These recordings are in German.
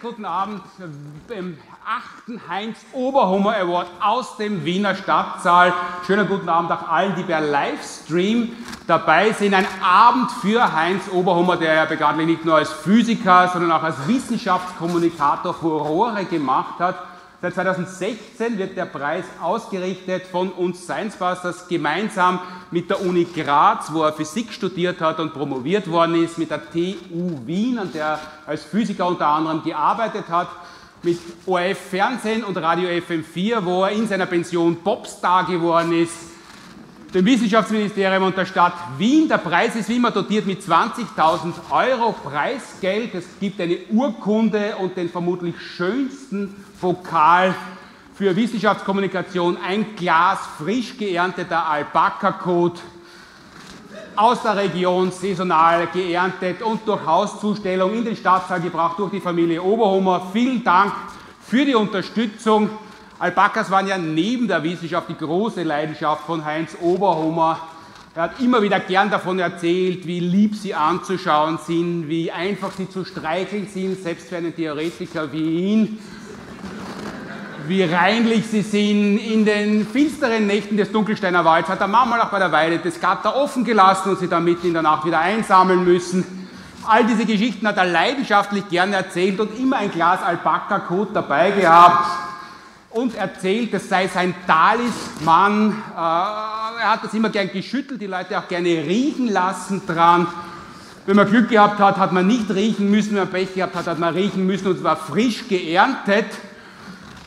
guten Abend im achten Heinz Oberhummer Award aus dem Wiener Stadtsaal. Schönen guten Abend auch allen, die per Livestream dabei sind. Ein Abend für Heinz Oberhummer, der ja bekanntlich nicht nur als Physiker, sondern auch als Wissenschaftskommunikator Furore gemacht hat. Seit 2016 wird der Preis ausgerichtet von uns Science Busters gemeinsam mit der Uni Graz, wo er Physik studiert hat und promoviert worden ist, mit der TU Wien, an der er als Physiker unter anderem gearbeitet hat, mit ORF Fernsehen und Radio FM4, wo er in seiner Pension Popstar geworden ist, dem Wissenschaftsministerium und der Stadt Wien. Der Preis ist wie immer dotiert mit 20.000 Euro Preisgeld. Es gibt eine Urkunde und den vermutlich schönsten Pokal für Wissenschaftskommunikation, ein Glas frisch geernteter Alpaka-Kot aus der Region saisonal geerntet und durch Hauszustellung in den Stadtsaal gebracht durch die Familie Oberhummer. Vielen Dank für die Unterstützung. Alpakas waren ja neben der Wissenschaft die große Leidenschaft von Heinz Oberhummer. Er hat immer wieder gern davon erzählt, wie lieb sie anzuschauen sind, wie einfach sie zu streicheln sind, selbst für einen Theoretiker wie ihn wie reinlich sie sind. In den finsteren Nächten des Dunkelsteiner Walds hat er manchmal auch bei der Weide das Gatter offen gelassen und sie dann mitten in der Nacht wieder einsammeln müssen. All diese Geschichten hat er leidenschaftlich gerne erzählt und immer ein Glas Alpaka-Kot dabei gehabt und erzählt, das sei sein Talisman. Äh, er hat das immer gern geschüttelt, die Leute auch gerne riechen lassen dran. Wenn man Glück gehabt hat, hat man nicht riechen müssen. Wenn man Pech gehabt hat, hat man riechen müssen und zwar frisch geerntet.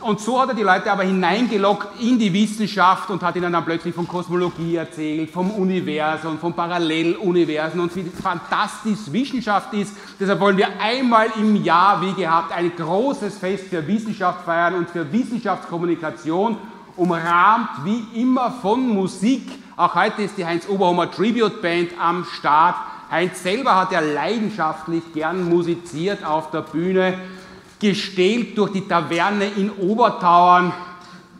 Und so hat er die Leute aber hineingelockt in die Wissenschaft und hat ihnen dann plötzlich von Kosmologie erzählt, vom Universum, von Paralleluniversen und wie fantastisch Wissenschaft ist. Deshalb wollen wir einmal im Jahr, wie gehabt, ein großes Fest für Wissenschaft feiern und für Wissenschaftskommunikation, umrahmt wie immer von Musik. Auch heute ist die Heinz Oberhummer Tribute Band am Start. Heinz selber hat ja leidenschaftlich gern musiziert auf der Bühne gestählt durch die Taverne in Obertauern.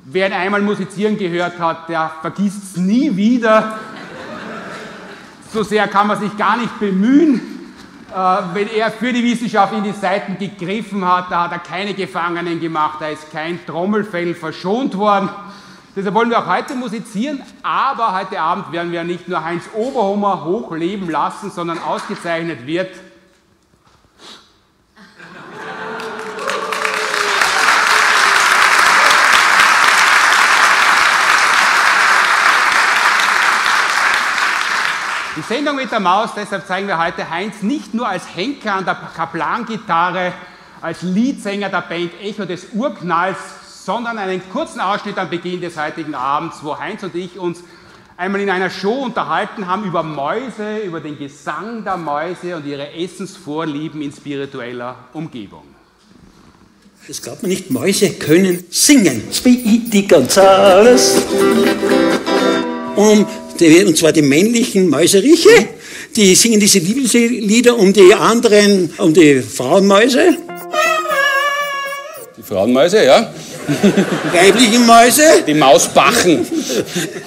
Wer ihn einmal musizieren gehört hat, der vergisst es nie wieder. So sehr kann man sich gar nicht bemühen. Äh, wenn er für die Wissenschaft in die Seiten gegriffen hat, da hat er keine Gefangenen gemacht, da ist kein Trommelfell verschont worden. Deshalb wollen wir auch heute musizieren, aber heute Abend werden wir nicht nur Heinz Oberhummer hochleben lassen, sondern ausgezeichnet wird Die Sendung mit der Maus, deshalb zeigen wir heute Heinz nicht nur als Henker an der Kaplan-Gitarre, als Leadsänger der Band Echo des Urknalls, sondern einen kurzen Ausschnitt am Beginn des heutigen Abends, wo Heinz und ich uns einmal in einer Show unterhalten haben über Mäuse, über den Gesang der Mäuse und ihre Essensvorlieben in spiritueller Umgebung. Das glaubt man nicht, Mäuse können singen. Speedy Gonzales. Um und zwar die männlichen Mäuseriche, die singen diese Liebeslieder um die anderen, um die Frauenmäuse. Die Frauenmäuse, ja. Weiblichen Mäuse. Die Mausbachen.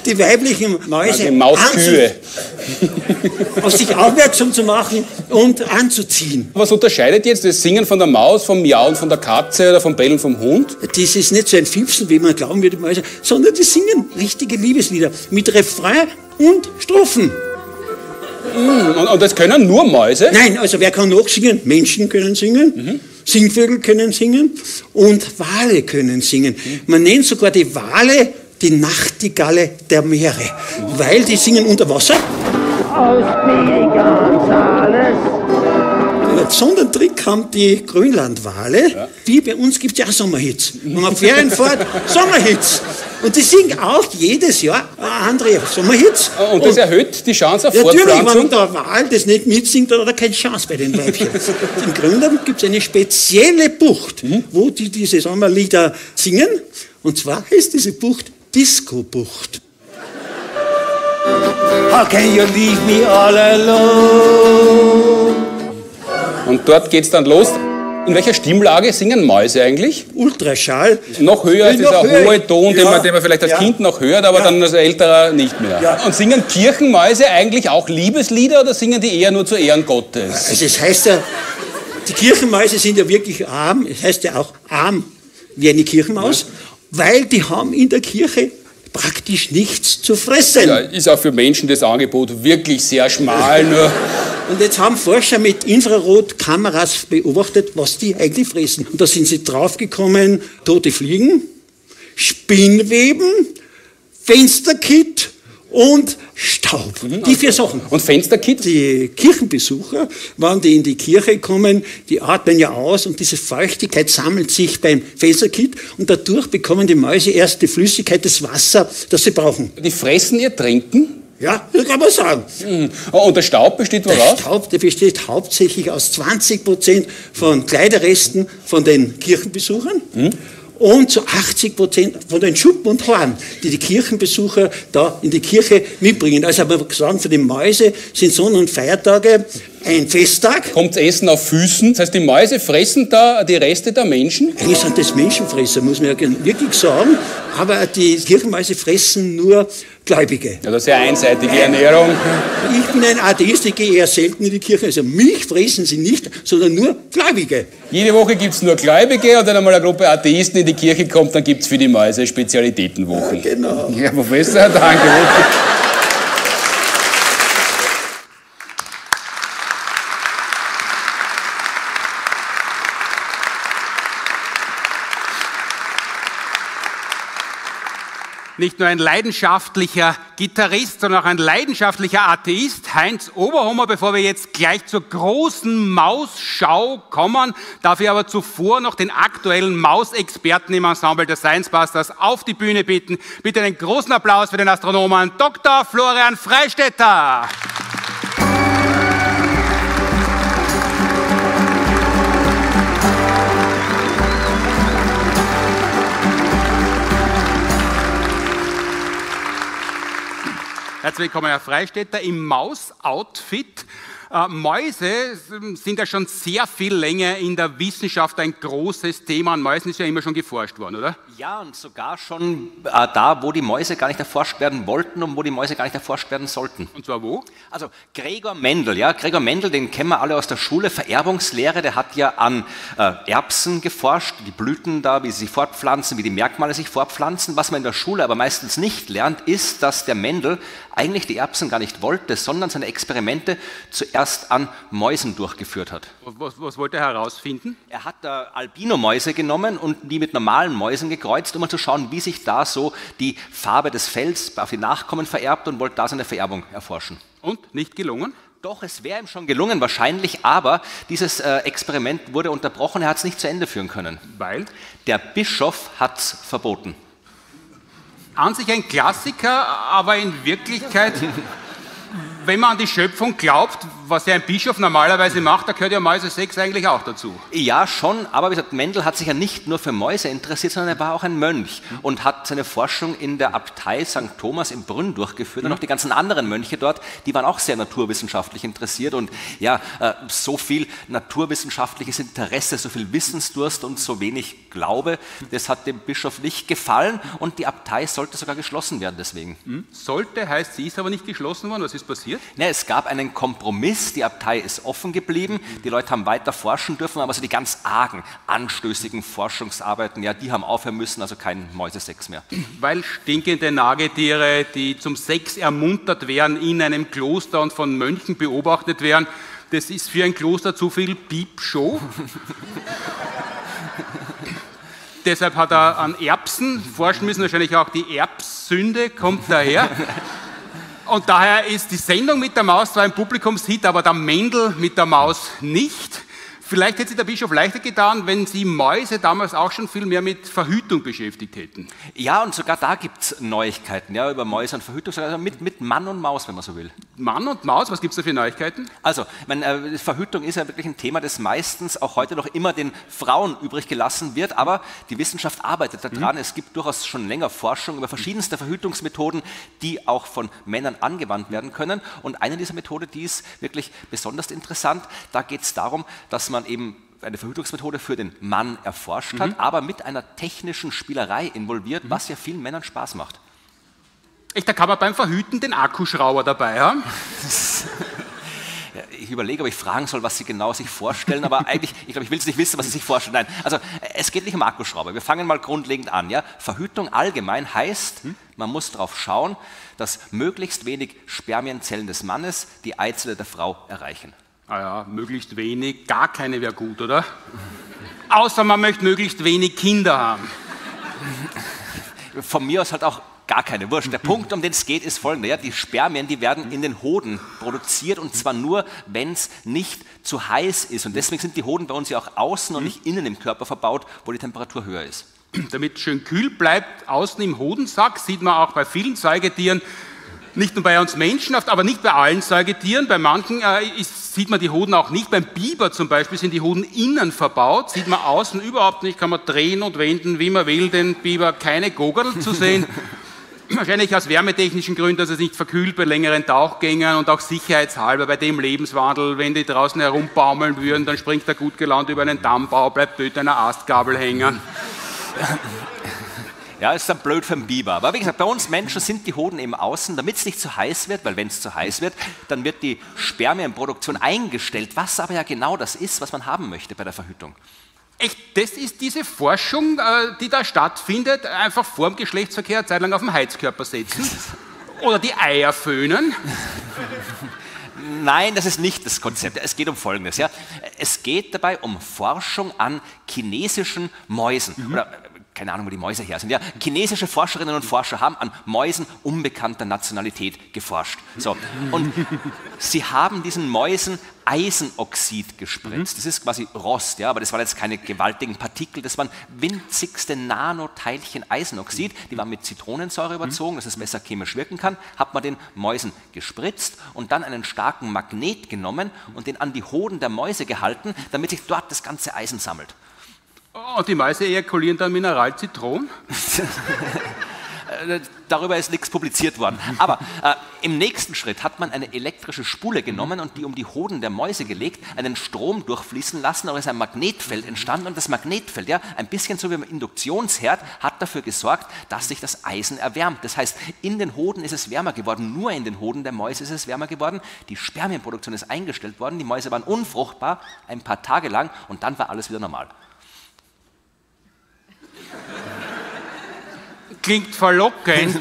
Die weiblichen Mäuse. die Mauskühe. Auf sich aufmerksam zu machen und anzuziehen. Was unterscheidet jetzt das Singen von der Maus vom Miauen von der Katze oder vom Bellen vom Hund? Das ist nicht so ein Fipsen, wie man glauben würde, Mäuse, sondern die singen richtige Liebeslieder mit Refrain und Strophen. Und, und, das können nur Mäuse? Nein, also wer kann noch singen? Menschen können singen. Mhm. Singvögel können singen und Wale können singen. Man nennt sogar die Wale die Nachtigalle der Meere, weil die singen unter Wasser. Aus Gonzales. Haben die Grönlandwale. Ja. Wie bei uns gibt es ja Sommerhits. Wenn man Ferien fährt, Sommerhits. Und die singen auch jedes Jahr andere Sommerhits. Und das erhöht die Chance auf Natürlich, wenn der Wal das nicht mitsingt, dann hat er keine Chance bei den Weibchen. In Grönland gibt es eine spezielle Bucht, mhm. wo die diese Sommerlieder singen. Und zwar heißt diese Bucht Disco-Bucht. How can you leave me all alone? Und dort geht's dann los. In welcher Stimmlage singen Mäuse eigentlich? Ultraschall. Noch höher als dieser hohe Ton, den, man, den man vielleicht als ja. Kind noch hört, aber ja. dann als älterer nicht mehr. Ja. Und singen Kirchenmäuse eigentlich auch Liebeslieder oder singen die eher nur zu Ehren Gottes? Also es heißt ja, Die Kirchenmäuse sind ja wirklich arm, es heißt ja auch arm wie eine Kirchenmaus, weil die haben in der Kirche praktisch nichts zu fressen. Ja, ist auch für Menschen das Angebot wirklich sehr schmal. Nur. Und jetzt haben Forscher mit Infrarotkameras beobachtet, was die eigentlich fressen. Und da sind sie draufgekommen, tote Fliegen, Spinnweben, Fensterkit und Staub. Mhm. Die vier Sachen. Und Fensterkit? Die Kirchenbesucher, wenn die in die Kirche kommen, die atmen ja aus und diese Feuchtigkeit sammelt sich beim Fensterkit und dadurch bekommen die Mäuse erst die Flüssigkeit, das Wasser, das sie brauchen. Die fressen ihr Trinken? Ja, das kann man sagen. Mhm. Und der Staub besteht woraus? Der Staub der besteht hauptsächlich aus 20 Prozent von Kleiderresten von den Kirchenbesuchern. Mhm und zu 80 Prozent von den Schuppen und Haaren, die die Kirchenbesucher da in die Kirche mitbringen. Also haben wir gesagt, für die Mäuse sind Sonn- und Feiertage ein Festtag. Kommt Essen auf Füßen? Das heißt, die Mäuse fressen da die Reste der Menschen? Eigentlich sind das Menschenfresser, muss man ja wirklich sagen. Aber die Kirchenmäuse fressen nur Gläubige. Ja, das ist ja einseitige Ernährung. Ich bin ein Atheist, ich gehe eher selten in die Kirche. Also Milch fressen sie nicht, sondern nur Gläubige. Jede Woche gibt es nur Gläubige und wenn einmal eine Gruppe Atheisten in die Kirche kommt, dann gibt es für die Mäuse Spezialitätenwochen. Ja, genau. Ja, Professor, danke. Nicht nur ein leidenschaftlicher Gitarrist, sondern auch ein leidenschaftlicher Atheist, Heinz Oberhummer. Bevor wir jetzt gleich zur großen Mausschau kommen, darf ich aber zuvor noch den aktuellen Mausexperten im Ensemble der Science Busters auf die Bühne bitten. Bitte einen großen Applaus für den Astronomen Dr. Florian Freistetter. Herzlich willkommen, Herr Freistetter, im Maus-Outfit. Äh, Mäuse sind ja schon sehr viel länger in der Wissenschaft ein großes Thema. An Mäusen ist ja immer schon geforscht worden, oder? Ja, und sogar schon äh, da, wo die Mäuse gar nicht erforscht werden wollten und wo die Mäuse gar nicht erforscht werden sollten. Und zwar wo? Also Gregor Mendel, ja, Gregor Mendel, den kennen wir alle aus der Schule, Vererbungslehre, der hat ja an äh, Erbsen geforscht, die Blüten da, wie sie sich fortpflanzen, wie die Merkmale sich fortpflanzen. Was man in der Schule aber meistens nicht lernt, ist, dass der Mendel eigentlich die Erbsen gar nicht wollte, sondern seine Experimente zuerst an Mäusen durchgeführt hat. Was, was wollte er herausfinden? Er hat da Albino-Mäuse genommen und die mit normalen Mäusen gekreuzt, um mal zu schauen, wie sich da so die Farbe des Fells auf die Nachkommen vererbt und wollte da seine Vererbung erforschen. Und nicht gelungen? Doch, es wäre ihm schon gelungen, wahrscheinlich, aber dieses äh, Experiment wurde unterbrochen, er hat es nicht zu Ende führen können. Weil? Der Bischof hat es verboten an sich ein Klassiker, aber in Wirklichkeit wenn man an die Schöpfung glaubt, was ja ein Bischof normalerweise macht, da gehört ja Mäuse 6 eigentlich auch dazu. Ja, schon, aber wie gesagt, Mendel hat sich ja nicht nur für Mäuse interessiert, sondern er war auch ein Mönch und hat seine Forschung in der Abtei St. Thomas im Brünn durchgeführt mhm. und auch die ganzen anderen Mönche dort, die waren auch sehr naturwissenschaftlich interessiert und ja, äh, so viel naturwissenschaftliches Interesse, so viel Wissensdurst und so wenig Glaube, das hat dem Bischof nicht gefallen und die Abtei sollte sogar geschlossen werden deswegen. Mhm. Sollte heißt, sie ist aber nicht geschlossen worden, was ist passiert? Ja, es gab einen Kompromiss, die Abtei ist offen geblieben, die Leute haben weiter forschen dürfen, aber so die ganz argen, anstößigen Forschungsarbeiten, ja, die haben aufhören müssen, also kein Mäusesex mehr. Weil stinkende Nagetiere, die zum Sex ermuntert werden, in einem Kloster und von Mönchen beobachtet werden, das ist für ein Kloster zu viel Piepshow. Deshalb hat er an Erbsen forschen müssen, wahrscheinlich auch die Erbsünde kommt daher. Und daher ist die Sendung mit der Maus zwar ein Publikumshit, aber der Mendel mit der Maus nicht. Vielleicht hätte sich der Bischof leichter getan, wenn Sie Mäuse damals auch schon viel mehr mit Verhütung beschäftigt hätten. Ja, und sogar da gibt es Neuigkeiten ja, über Mäuse und Verhütung, also mit, mit Mann und Maus, wenn man so will. Mann und Maus, was gibt es da für Neuigkeiten? Also, meine, äh, Verhütung ist ja wirklich ein Thema, das meistens auch heute noch immer den Frauen übrig gelassen wird, aber die Wissenschaft arbeitet daran. Mhm. Es gibt durchaus schon länger Forschung über verschiedenste Verhütungsmethoden, die auch von Männern angewandt werden können. Und eine dieser Methoden, die ist wirklich besonders interessant. Da geht es darum, dass man man eben eine Verhütungsmethode für den Mann erforscht hat, mhm. aber mit einer technischen Spielerei involviert, mhm. was ja vielen Männern Spaß macht. Echt, da kann man beim Verhüten den Akkuschrauber dabei haben? überlege, ob ich fragen soll, was Sie genau sich vorstellen, aber eigentlich, ich glaube, ich will es nicht wissen, was Sie sich vorstellen. Nein, also es geht nicht um Akkuschrauber. Wir fangen mal grundlegend an. Ja? Verhütung allgemein heißt, hm? man muss darauf schauen, dass möglichst wenig Spermienzellen des Mannes die Eizelle der Frau erreichen. Ah ja, möglichst wenig, gar keine wäre gut, oder? Außer man möchte möglichst wenig Kinder haben. Von mir aus halt auch gar keine Wurscht. Der Punkt, um den es geht, ist folgender. Ja, die Spermien, die werden in den Hoden produziert und zwar nur, wenn es nicht zu heiß ist. Und deswegen sind die Hoden bei uns ja auch außen und nicht innen im Körper verbaut, wo die Temperatur höher ist. Damit schön kühl bleibt, außen im Hodensack, sieht man auch bei vielen Säugetieren, nicht nur bei uns Menschen, aber nicht bei allen Säugetieren. Bei manchen äh, ist, sieht man die Hoden auch nicht. Beim Biber zum Beispiel sind die Hoden innen verbaut, sieht man außen überhaupt nicht, kann man drehen und wenden, wie man will, den Biber keine Gogel zu sehen. Wahrscheinlich aus wärmetechnischen Gründen, dass es nicht verkühlt bei längeren Tauchgängen und auch sicherheitshalber bei dem Lebenswandel, wenn die draußen herumbaumeln würden, dann springt er gut gelaunt über einen Dammbau, bleibt blöd einer Astgabel hängen. Ja, ist dann blöd für den Biber. Aber wie gesagt, bei uns Menschen sind die Hoden eben außen, damit es nicht zu heiß wird, weil wenn es zu heiß wird, dann wird die Spermienproduktion eingestellt, was aber ja genau das ist, was man haben möchte bei der Verhütung. Echt, das ist diese Forschung, äh, die da stattfindet, einfach vor dem Geschlechtsverkehr eine Zeit lang auf den Heizkörper setzen oder die Eier föhnen. Nein, das ist nicht das Konzept. Es geht um Folgendes. Ja. Es geht dabei um Forschung an chinesischen Mäusen. Mhm. Oder keine Ahnung, wo die Mäuse her sind. Ja, chinesische Forscherinnen und Forscher haben an Mäusen unbekannter Nationalität geforscht. So. Und sie haben diesen Mäusen Eisenoxid gespritzt. Das ist quasi Rost, ja, aber das waren jetzt keine gewaltigen Partikel, das waren winzigste Nanoteilchen Eisenoxid, die waren mit Zitronensäure überzogen, dass es besser chemisch wirken kann, hat man den Mäusen gespritzt und dann einen starken Magnet genommen und den an die Hoden der Mäuse gehalten, damit sich dort das ganze Eisen sammelt. Und die Mäuse ejakulieren dann Mineralzitron? Äh, darüber ist nichts publiziert worden. Aber äh, im nächsten Schritt hat man eine elektrische Spule genommen und die um die Hoden der Mäuse gelegt, einen Strom durchfließen lassen, aber ist ein Magnetfeld entstanden und das Magnetfeld, ja, ein bisschen so wie beim Induktionsherd, hat dafür gesorgt, dass sich das Eisen erwärmt. Das heißt, in den Hoden ist es wärmer geworden, nur in den Hoden der Mäuse ist es wärmer geworden, die Spermienproduktion ist eingestellt worden, die Mäuse waren unfruchtbar ein paar Tage lang und dann war alles wieder normal. Klingt verlockend.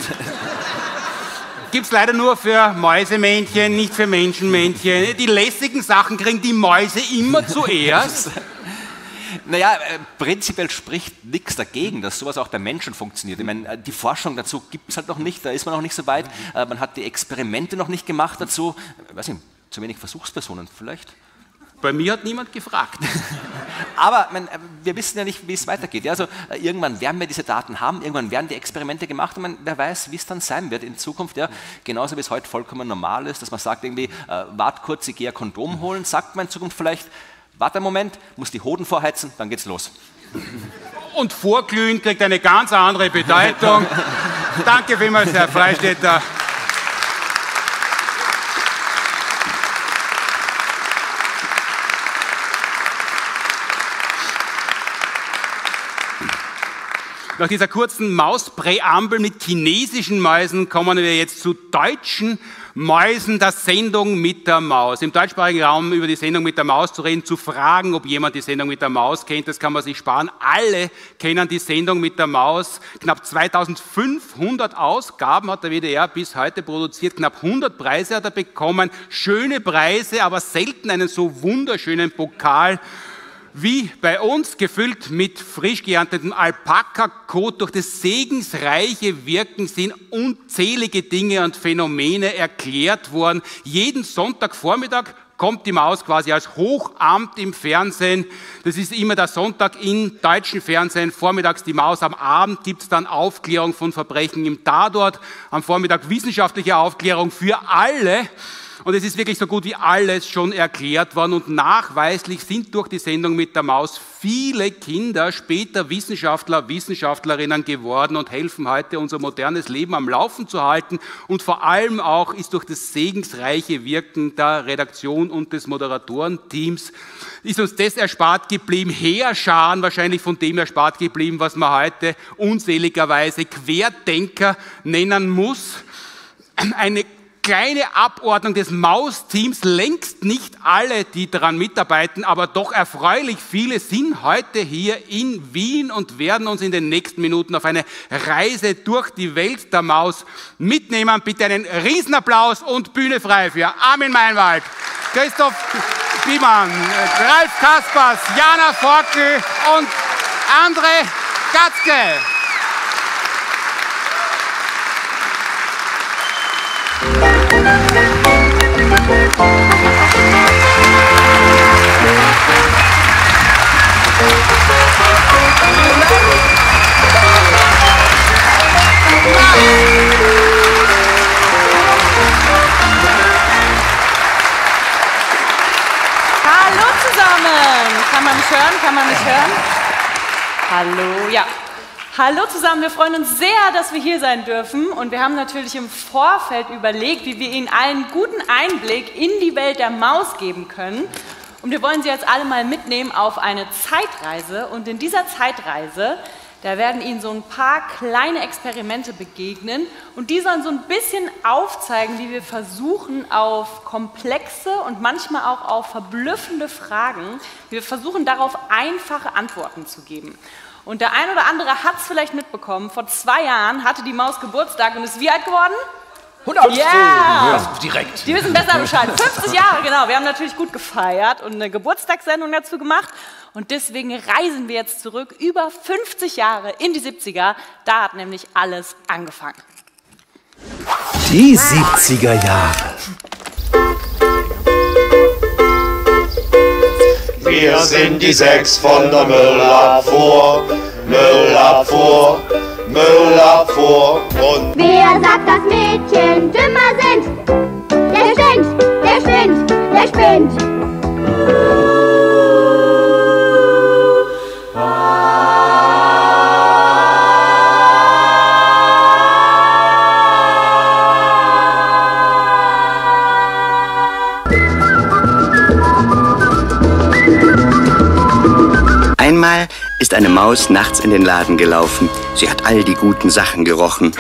Gibt es leider nur für Mäusemännchen, nicht für Menschenmännchen. Die lässigen Sachen kriegen die Mäuse immer zuerst. Naja, äh, prinzipiell spricht nichts dagegen, dass sowas auch bei Menschen funktioniert. Ich meine, äh, die Forschung dazu gibt es halt noch nicht, da ist man noch nicht so weit. Äh, man hat die Experimente noch nicht gemacht dazu. Ich weiß nicht, zu wenig Versuchspersonen vielleicht. Bei mir hat niemand gefragt. Aber man, äh, wir wissen ja nicht, wie es weitergeht. Also, äh, irgendwann werden wir diese Daten haben, irgendwann werden die Experimente gemacht und man, wer weiß, wie es dann sein wird in Zukunft. Ja, genauso wie es heute vollkommen normal ist, dass man sagt, irgendwie, äh, wart kurz, ich gehe ein Kondom holen, sagt man in Zukunft vielleicht, warte einen Moment, muss die Hoden vorheizen, dann geht's los. Und vorglühen kriegt eine ganz andere Bedeutung. Danke vielmals, Herr Freistetter. Nach dieser kurzen Mauspräambel mit chinesischen Mäusen kommen wir jetzt zu deutschen Mäusen der Sendung mit der Maus. Im deutschsprachigen Raum über die Sendung mit der Maus zu reden, zu fragen, ob jemand die Sendung mit der Maus kennt, das kann man sich sparen. Alle kennen die Sendung mit der Maus. Knapp 2500 Ausgaben hat der WDR bis heute produziert, knapp 100 Preise hat er bekommen. Schöne Preise, aber selten einen so wunderschönen Pokal wie bei uns, gefüllt mit frisch geerntetem Alpaka-Kot, durch das segensreiche Wirken sind unzählige Dinge und Phänomene erklärt worden. Jeden Sonntagvormittag kommt die Maus quasi als Hochamt im Fernsehen. Das ist immer der Sonntag im deutschen Fernsehen. Vormittags die Maus, am Abend gibt es dann Aufklärung von Verbrechen im Tatort. Am Vormittag wissenschaftliche Aufklärung für alle. Und es ist wirklich so gut wie alles schon erklärt worden und nachweislich sind durch die Sendung mit der Maus viele Kinder später Wissenschaftler, Wissenschaftlerinnen geworden und helfen heute unser modernes Leben am Laufen zu halten. Und vor allem auch ist durch das segensreiche Wirken der Redaktion und des Moderatorenteams ist uns das erspart geblieben, Heerscharen wahrscheinlich von dem erspart geblieben, was man heute unseligerweise Querdenker nennen muss. Eine kleine Abordnung des Mausteams, längst nicht alle, die daran mitarbeiten, aber doch erfreulich viele sind heute hier in Wien und werden uns in den nächsten Minuten auf eine Reise durch die Welt der Maus mitnehmen. Bitte einen Riesenapplaus und Bühne frei für Armin Meinwald, Christoph Biemann, Ralf Kaspers, Jana Forkel und André Gatzke. Man mich hören? Kann man mich hören? Hallo, ja. Hallo zusammen, wir freuen uns sehr, dass wir hier sein dürfen und wir haben natürlich im Vorfeld überlegt, wie wir Ihnen allen guten Einblick in die Welt der Maus geben können. Und wir wollen Sie jetzt alle mal mitnehmen auf eine Zeitreise und in dieser Zeitreise, da werden Ihnen so ein paar kleine Experimente begegnen und die sollen so ein bisschen aufzeigen, wie wir versuchen, auf komplexe und manchmal auch auf verblüffende Fragen, wie wir versuchen, darauf einfache Antworten zu geben. Und der ein oder andere hat es vielleicht mitbekommen, vor zwei Jahren hatte die Maus Geburtstag und ist wie alt geworden? 100. Ja! Ja, direkt. Die wissen besser Bescheid. 50 Jahre, genau. Wir haben natürlich gut gefeiert und eine Geburtstagssendung dazu gemacht. Und deswegen reisen wir jetzt zurück über 50 Jahre in die 70er. Da hat nämlich alles angefangen. Die 70er Jahre. Wir sind die sechs von der Müllabfuhr, Müllabfuhr, Müllabfuhr und Wer sagt, dass Mädchen dümmer sind? Der spinnt, der spinnt, der spinnt. Einmal ist eine Maus nachts in den Laden gelaufen. Sie hat all die guten Sachen gerochen.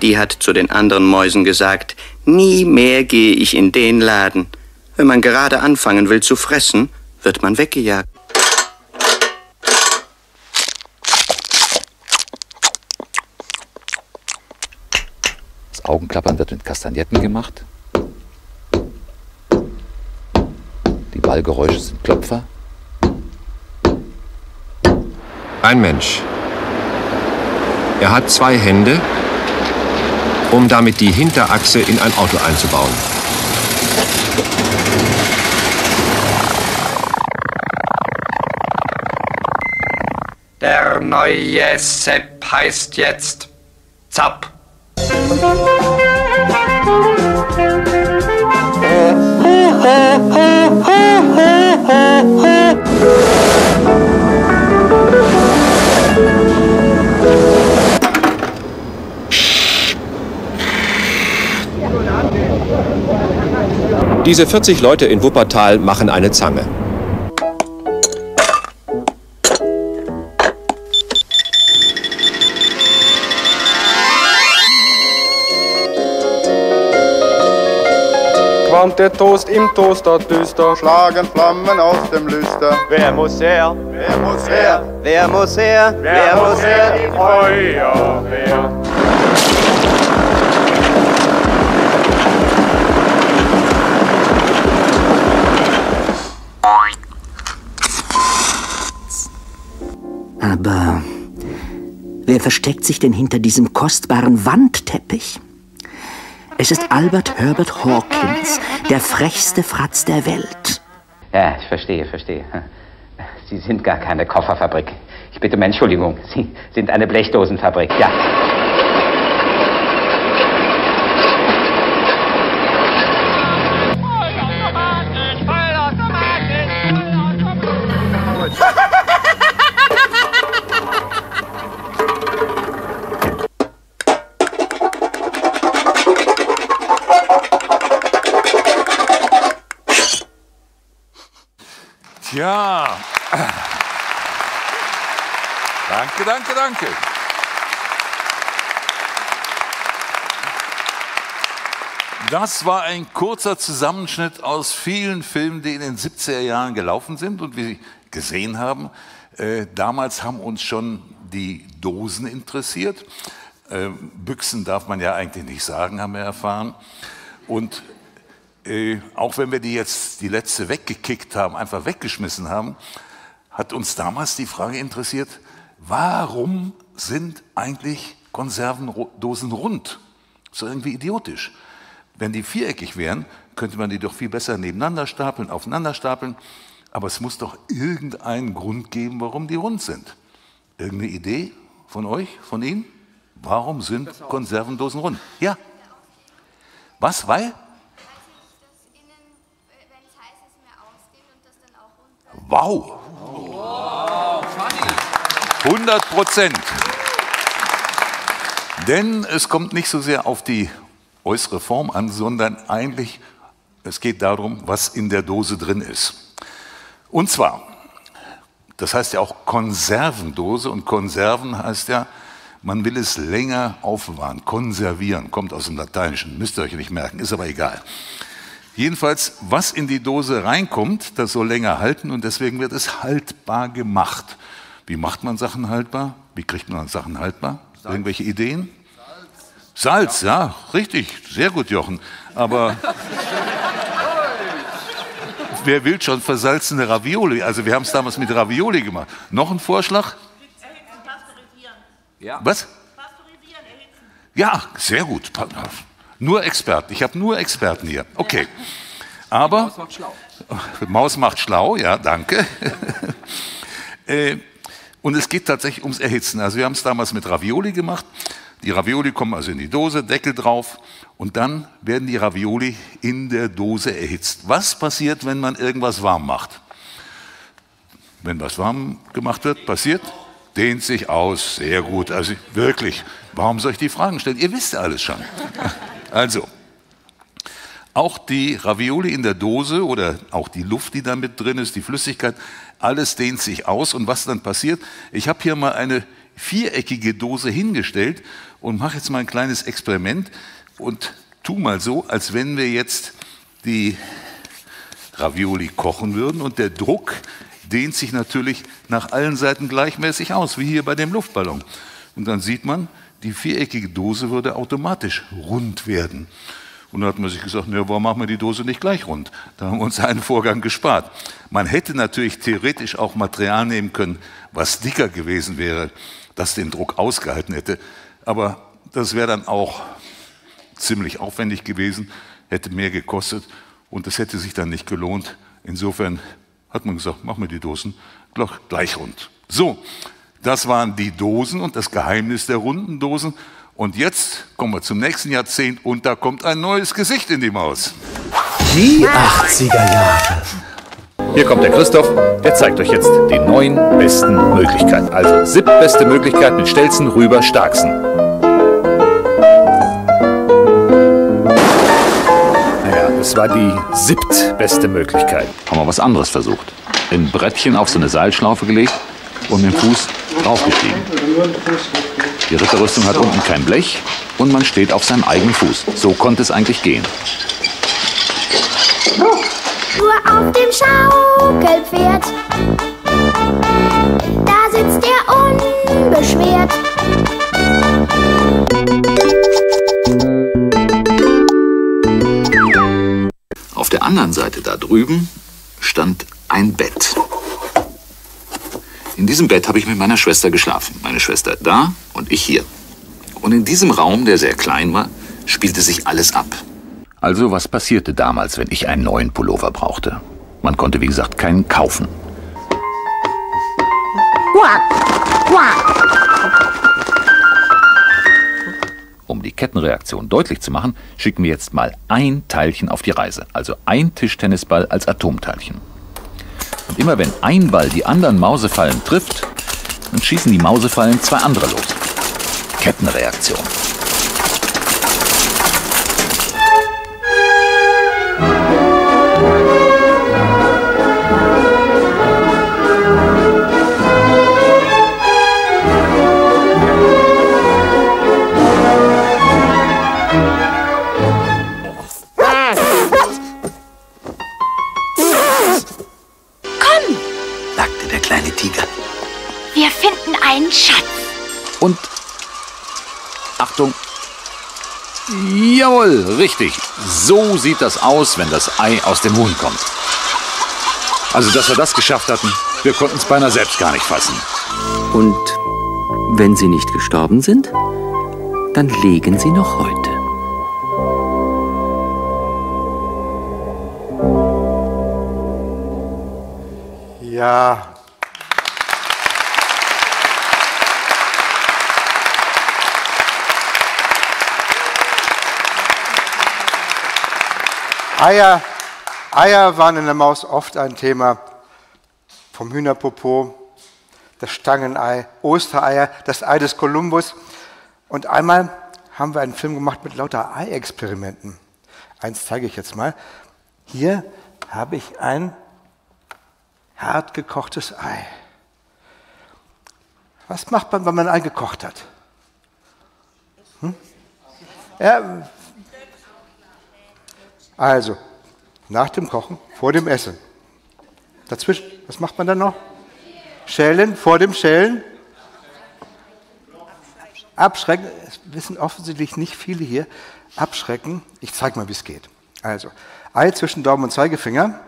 Die hat zu den anderen Mäusen gesagt, nie mehr gehe ich in den Laden. Wenn man gerade anfangen will zu fressen, wird man weggejagt. Das Augenklappern wird mit Kastagnetten gemacht. Die Ballgeräusche sind Klopfer. Ein Mensch. Er hat zwei Hände, um damit die Hinterachse in ein Auto einzubauen. Der neue Sepp heißt jetzt Zapp. Diese 40 Leute in Wuppertal machen eine Zange. Qualmt der Toast im Toaster düster, schlagen Flammen aus dem Lüster. Wer muss her? Wer muss her? Wer muss her? Wer muss her? Die Feuerwehr. Aber wer versteckt sich denn hinter diesem kostbaren Wandteppich? Es ist Albert Herbert Hawkins, der frechste Fratz der Welt. Ja, ich verstehe, verstehe. Sie sind gar keine Kofferfabrik. Ich bitte um Entschuldigung. Sie sind eine Blechdosenfabrik, ja. Danke. Das war ein kurzer Zusammenschnitt aus vielen Filmen, die in den 70er Jahren gelaufen sind und wir gesehen haben. Äh, damals haben uns schon die Dosen interessiert. Äh, Büchsen darf man ja eigentlich nicht sagen, haben wir erfahren. Und äh, auch wenn wir die jetzt die letzte weggekickt haben, einfach weggeschmissen haben, hat uns damals die Frage interessiert, warum sind eigentlich Konservendosen rund? So irgendwie idiotisch. Wenn die viereckig wären, könnte man die doch viel besser nebeneinander stapeln, aufeinander stapeln. Aber es muss doch irgendeinen Grund geben, warum die rund sind. Irgendeine Idee von euch, von Ihnen? Warum sind Konservendosen rund? Ja. Was? Weil? Wow. 100 Prozent. Denn es kommt nicht so sehr auf die äußere Form an, sondern eigentlich, es geht darum, was in der Dose drin ist. Und zwar, das heißt ja auch Konservendose und Konserven heißt ja, man will es länger aufbewahren, konservieren, kommt aus dem Lateinischen, müsst ihr euch nicht merken, ist aber egal. Jedenfalls, was in die Dose reinkommt, das soll länger halten und deswegen wird es haltbar gemacht. Wie macht man Sachen haltbar? Wie kriegt man Sachen haltbar? Irgendwelche Ideen? Salz, ja, richtig, sehr gut, Jochen. Aber wer will schon versalzene Ravioli? Also wir haben es damals mit Ravioli gemacht. Noch ein Vorschlag? Ja. Was? Ja, sehr gut. Nur Experten. Ich habe nur Experten hier. Okay. Aber Maus macht schlau. Maus macht schlau, ja, danke. Äh, Und es geht tatsächlich ums Erhitzen. Also wir haben es damals mit Ravioli gemacht. Die Ravioli kommen also in die Dose, Deckel drauf und dann werden die Ravioli in der Dose erhitzt. Was passiert, wenn man irgendwas warm macht? Wenn was warm gemacht wird, passiert, dehnt sich aus. Sehr gut. Also wirklich, warum soll ich die Fragen stellen? Ihr wisst ja alles schon. Also, auch die Ravioli in der Dose oder auch die Luft, die da mit drin ist, die Flüssigkeit, alles dehnt sich aus. Und was dann passiert, ich habe hier mal eine viereckige Dose hingestellt und mache jetzt mal ein kleines Experiment und tu mal so, als wenn wir jetzt die Ravioli kochen würden und der Druck dehnt sich natürlich nach allen Seiten gleichmäßig aus, wie hier bei dem Luftballon. Und dann sieht man, die viereckige Dose würde automatisch rund werden. Und da hat man sich gesagt, na, warum machen wir die Dose nicht gleich rund? Da haben wir uns einen Vorgang gespart. Man hätte natürlich theoretisch auch Material nehmen können, was dicker gewesen wäre, das den Druck ausgehalten hätte. Aber das wäre dann auch ziemlich aufwendig gewesen, hätte mehr gekostet und das hätte sich dann nicht gelohnt. Insofern hat man gesagt, machen wir die Dosen gleich rund. So, das waren die Dosen und das Geheimnis der runden Dosen. Und jetzt kommen wir zum nächsten Jahrzehnt und da kommt ein neues Gesicht in die Maus. Die 80er Jahre. Hier kommt der Christoph, der zeigt euch jetzt die neun besten Möglichkeiten. Also siebtbeste Möglichkeit mit Stelzen rüber Starksen. Naja, es war die siebtbeste Möglichkeit. Haben wir was anderes versucht. Ein Brettchen auf so eine Seilschlaufe gelegt und mit dem Fuß draufgestiegen. Die Ritterrüstung hat unten kein Blech und man steht auf seinem eigenen Fuß. So konnte es eigentlich gehen. Nur auf dem Schaukelpferd. Da sitzt er unbeschwert. Auf der anderen Seite da drüben stand ein Bett. In diesem Bett habe ich mit meiner Schwester geschlafen. Meine Schwester da und ich hier. Und in diesem Raum, der sehr klein war, spielte sich alles ab. Also was passierte damals, wenn ich einen neuen Pullover brauchte? Man konnte, wie gesagt, keinen kaufen. Um die Kettenreaktion deutlich zu machen, schicken wir jetzt mal ein Teilchen auf die Reise. Also ein Tischtennisball als Atomteilchen. Und immer wenn ein Ball die anderen Mausefallen trifft, dann schießen die Mausefallen zwei andere los. Kettenreaktion. Und Achtung. Jawohl, richtig. So sieht das aus, wenn das Ei aus dem Huhn kommt. Also, dass wir das geschafft hatten, wir konnten es beinahe selbst gar nicht fassen. Und wenn sie nicht gestorben sind, dann legen sie noch heute. Ja. Eier, Eier waren in der Maus oft ein Thema. Vom Hühnerpopo, das Stangenei, Ostereier, das Ei des Kolumbus. Und einmal haben wir einen Film gemacht mit lauter Ei-Experimenten. Eins zeige ich jetzt mal. Hier habe ich ein hart gekochtes Ei. Was macht man, wenn man ein Ei gekocht hat? Hm? Ja, also, nach dem Kochen, vor dem Essen. Dazwischen, was macht man dann noch? Schälen, vor dem Schälen. Abschrecken, das wissen offensichtlich nicht viele hier. Abschrecken, ich zeige mal, wie es geht. Also, Ei zwischen Daumen und Zeigefinger,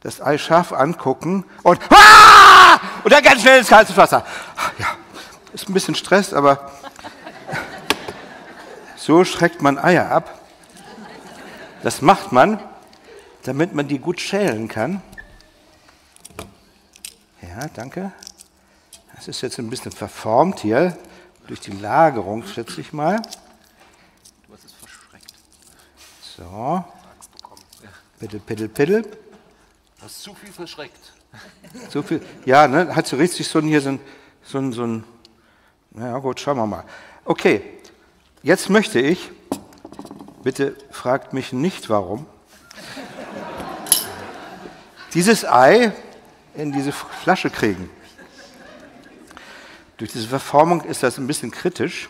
das Ei scharf angucken und, ah! und dann ganz schnell ins kalte Wasser. Ja, ist ein bisschen Stress, aber so schreckt man Eier ab. Das macht man, damit man die gut schälen kann. Ja, danke. Das ist jetzt ein bisschen verformt hier durch die Lagerung, schätze ich mal. Du hast es verschreckt. So. Piddel, piddel, piddel. Du hast zu viel verschreckt. So viel. Ja, ne, hat so richtig so ein, hier so ein, so ein, so ein, naja gut, schauen wir mal. Okay, jetzt möchte ich, bitte fragt mich nicht warum, dieses Ei in diese Flasche kriegen. Durch diese Verformung ist das ein bisschen kritisch.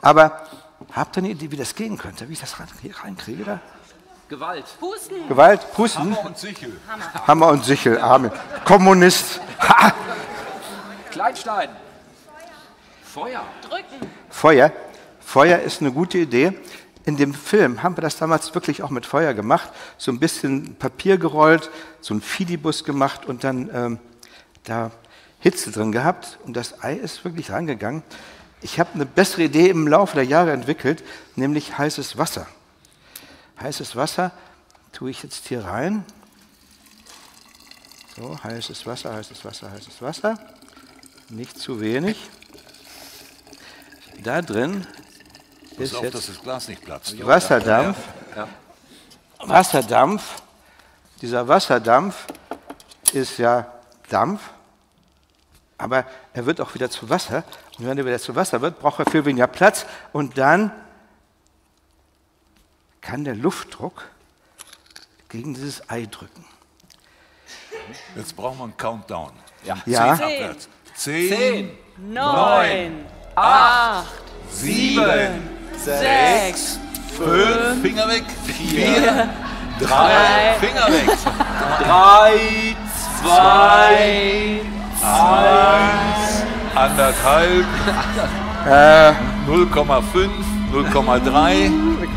Aber habt ihr eine Idee, wie das gehen könnte? Wie ich das reinkriege da? Gewalt. Pusten. Gewalt, Pusten. Hammer und Sichel. Hammer. Hammer und Sichel, Amen. Kommunist. Ha! Kleinstein. Feuer. Drücken. Feuer. Feuer ist eine gute Idee. In dem Film haben wir das damals wirklich auch mit Feuer gemacht. So ein bisschen Papier gerollt, so ein Fidibus gemacht und dann ähm, da Hitze drin gehabt. Und das Ei ist wirklich reingegangen. Ich habe eine bessere Idee im Laufe der Jahre entwickelt, nämlich heißes Wasser. Heißes Wasser tue ich jetzt hier rein. So, heißes Wasser, heißes Wasser, heißes Wasser. Nicht zu wenig. Da drin Pass ist auf, jetzt dass das Glas nicht platzt. Wasserdampf. Ja. Wasserdampf. Dieser Wasserdampf ist ja Dampf, aber er wird auch wieder zu Wasser. Und wenn er wieder zu Wasser wird, braucht er viel weniger Platz. Und dann kann der Luftdruck gegen dieses Ei drücken. Jetzt brauchen wir einen Countdown. Ja. Ja. Zehn abwärts. Zehn, Zehn, neun, acht, sieben, sechs, fünf, Finger weg, vier, vier, drei, drei, Finger weg. Drei, zwei, Eins, anderthalb, Äh, 0,5, 0,3,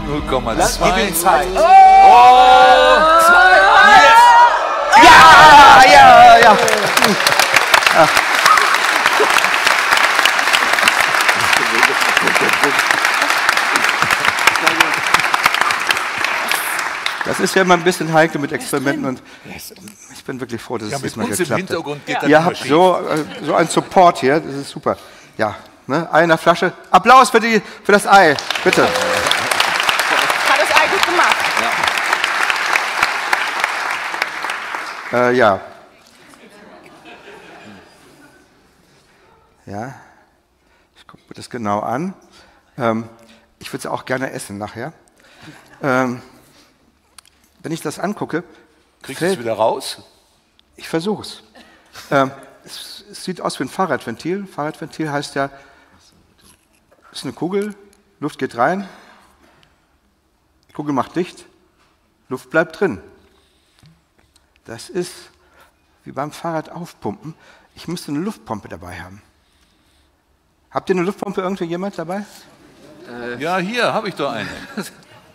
0,2. Gib ihm Zeit. ja, ja, ja. Ah. Das ist ja immer ein bisschen heikel mit Experimenten und ich bin wirklich froh, dass Ja, es diesmal geklappt hat. Ihr habt so, äh, so einen Support hier, das ist super. Ja, ne? Ei in der Flasche. Applaus für, die, für das Ei, bitte. Hat das Ei gut gemacht. Äh, ja. Ja, ich gucke mir das genau an. Ähm, ich würde es auch gerne essen nachher. Ähm, wenn ich das angucke, Kriegst du es wieder raus? Ich versuche es. Ähm, es. Es sieht aus wie ein Fahrradventil. Fahrradventil heißt ja, es ist eine Kugel, Luft geht rein, Kugel macht dicht, Luft bleibt drin. Das ist wie beim Fahrrad aufpumpen. Ich müsste eine Luftpumpe dabei haben. Habt ihr eine Luftpumpe irgendwie jemand dabei? Ja, hier habe ich doch eine.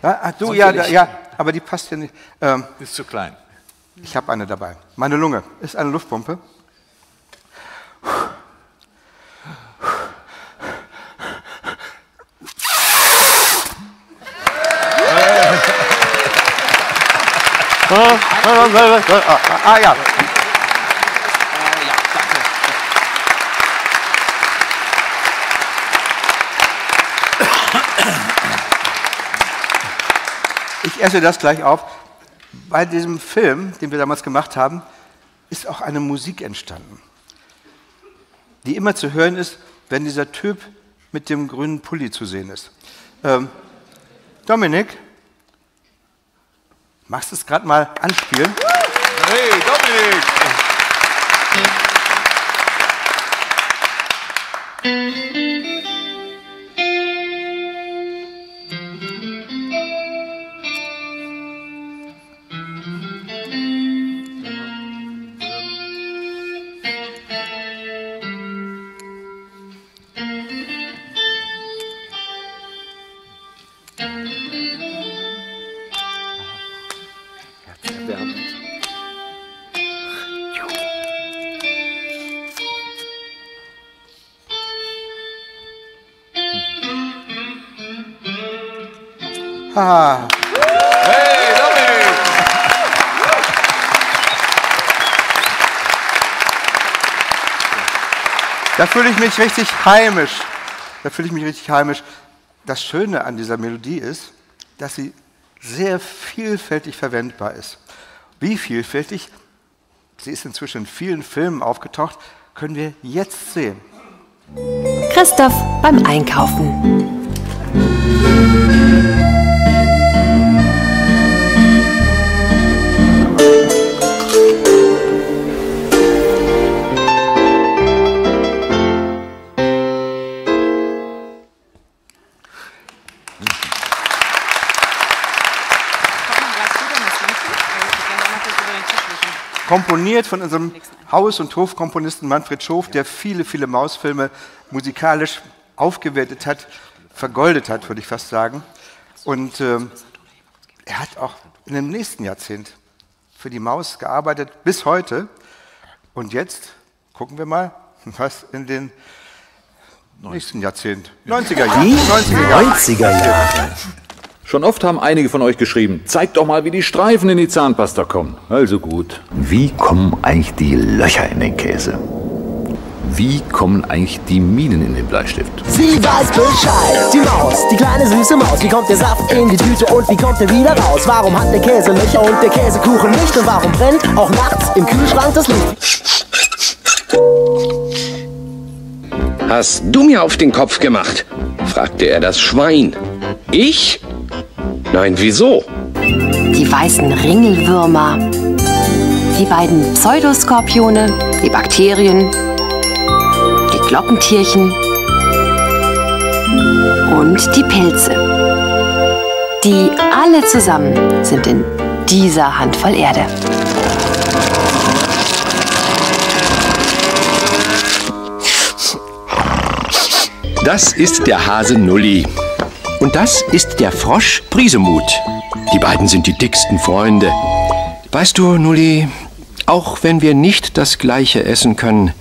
Ja, ah, du, So ja, da, ja, aber die passt hier nicht. Ähm, Ist zu klein. ich habe eine dabei. Meine Lunge ist eine Luftpumpe. Ah, ja. Ich esse das gleich auf. Bei diesem Film, den wir damals gemacht haben, ist auch eine Musik entstanden, die immer zu hören ist, wenn dieser Typ mit dem grünen Pulli zu sehen ist. Ähm, Dominik, magst du es gerade mal anspielen? Hey, Dominik! Ah. Hey, Dominik! Da fühle ich mich richtig heimisch. Da fühle ich mich richtig heimisch. Das Schöne an dieser Melodie ist, dass sie sehr vielfältig verwendbar ist. Wie vielfältig? Sie ist inzwischen in vielen Filmen aufgetaucht, können wir jetzt sehen. Christoph beim Einkaufen. Komponiert von unserem Haus- und Hofkomponisten Manfred Schof, der viele, viele Mausfilme musikalisch aufgewertet hat, vergoldet hat, würde ich fast sagen. Und ähm, er hat auch in dem nächsten Jahrzehnt für die Maus gearbeitet, bis heute. Und jetzt gucken wir mal, was in den nächsten Jahrzehnt, 90er Jahre, Die 90er Jahre. 90er Jahre. Schon oft haben einige von euch geschrieben, zeigt doch mal, wie die Streifen in die Zahnpasta kommen. Also gut. Wie kommen eigentlich die Löcher in den Käse? Wie kommen eigentlich die Minen in den Bleistift? Sie weiß Bescheid, die Maus, die kleine süße Maus. Wie kommt der Saft in die Tüte und wie kommt er wieder raus? Warum hat der Käse Löcher und der Käsekuchen nicht? Und warum brennt auch nachts im Kühlschrank das Licht? Hast du mir auf den Kopf gemacht? fragte er das Schwein. Ich? Nein, wieso? Die weißen Ringelwürmer. Die beiden Pseudoskorpione. Die Bakterien. Die Glockentierchen. Und die Pilze. Die alle zusammen sind in dieser Handvoll Erde. Das ist der Hase Nulli. Und das ist der Frosch Brisemut. Die beiden sind die dicksten Freunde. Weißt du, Nulli, auch wenn wir nicht das Gleiche essen können,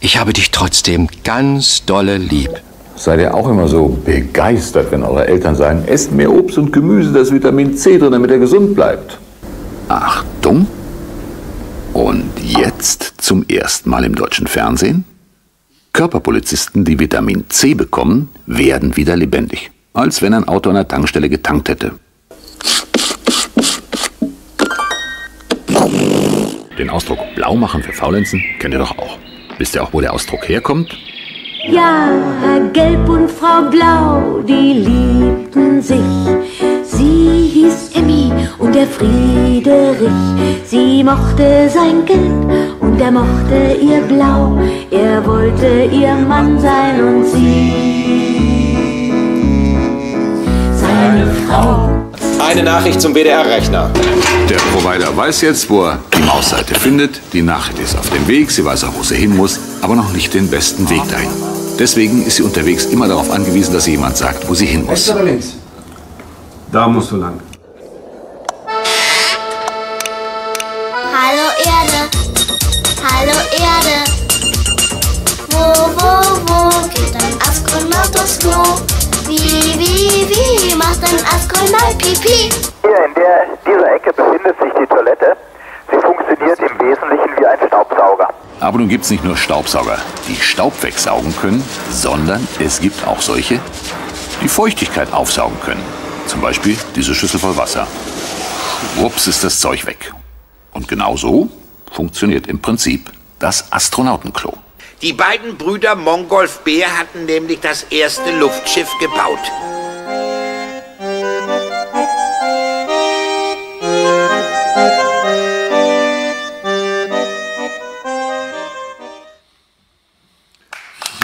ich habe dich trotzdem ganz dolle lieb. Seid ihr auch immer so begeistert, wenn eure Eltern sagen, esst mehr Obst und Gemüse, da ist Vitamin C drin, damit er gesund bleibt? Achtung! Und jetzt zum ersten Mal im deutschen Fernsehen? Körperpolizisten, die Vitamin C bekommen, werden wieder lebendig. Als wenn ein Auto an der Tankstelle getankt hätte. Den Ausdruck blau machen für Faulenzen kennt ihr doch auch. Wisst ihr auch, wo der Ausdruck herkommt? Ja, Herr Gelb und Frau Blau, die liebten sich. Sie hieß Emmy und der Friederich. Sie mochte sein Gelb und er mochte ihr Blau. Er wollte ihr Mann sein und sie seine Frau. Eine Nachricht zum WDR-Rechner. Der Provider weiß jetzt, wo er die Mausseite findet. Die Nachricht ist auf dem Weg, sie weiß auch, wo sie hin muss, aber noch nicht den besten Weg dahin. Deswegen ist sie unterwegs immer darauf angewiesen, dass jemand sagt, wo sie hin muss. Rechts oder links? Da musst du lang. Hallo Erde, hallo Erde. Wo, wo, wo geht ein Astronaut aufs Klo? Wie, wie, wie macht ein Astronaut Pipi? Hier in der, dieser Ecke befindet sich die Toilette. Sie funktioniert im Wesentlichen wie ein Staubsauger. Aber nun gibt es nicht nur Staubsauger, die Staub wegsaugen können, sondern es gibt auch solche, die Feuchtigkeit aufsaugen können. Zum Beispiel diese Schüssel voll Wasser. Wups ist das Zeug weg. Und genau so funktioniert im Prinzip das Astronautenklo. Die beiden Brüder Mongolf Bär hatten nämlich das erste Luftschiff gebaut.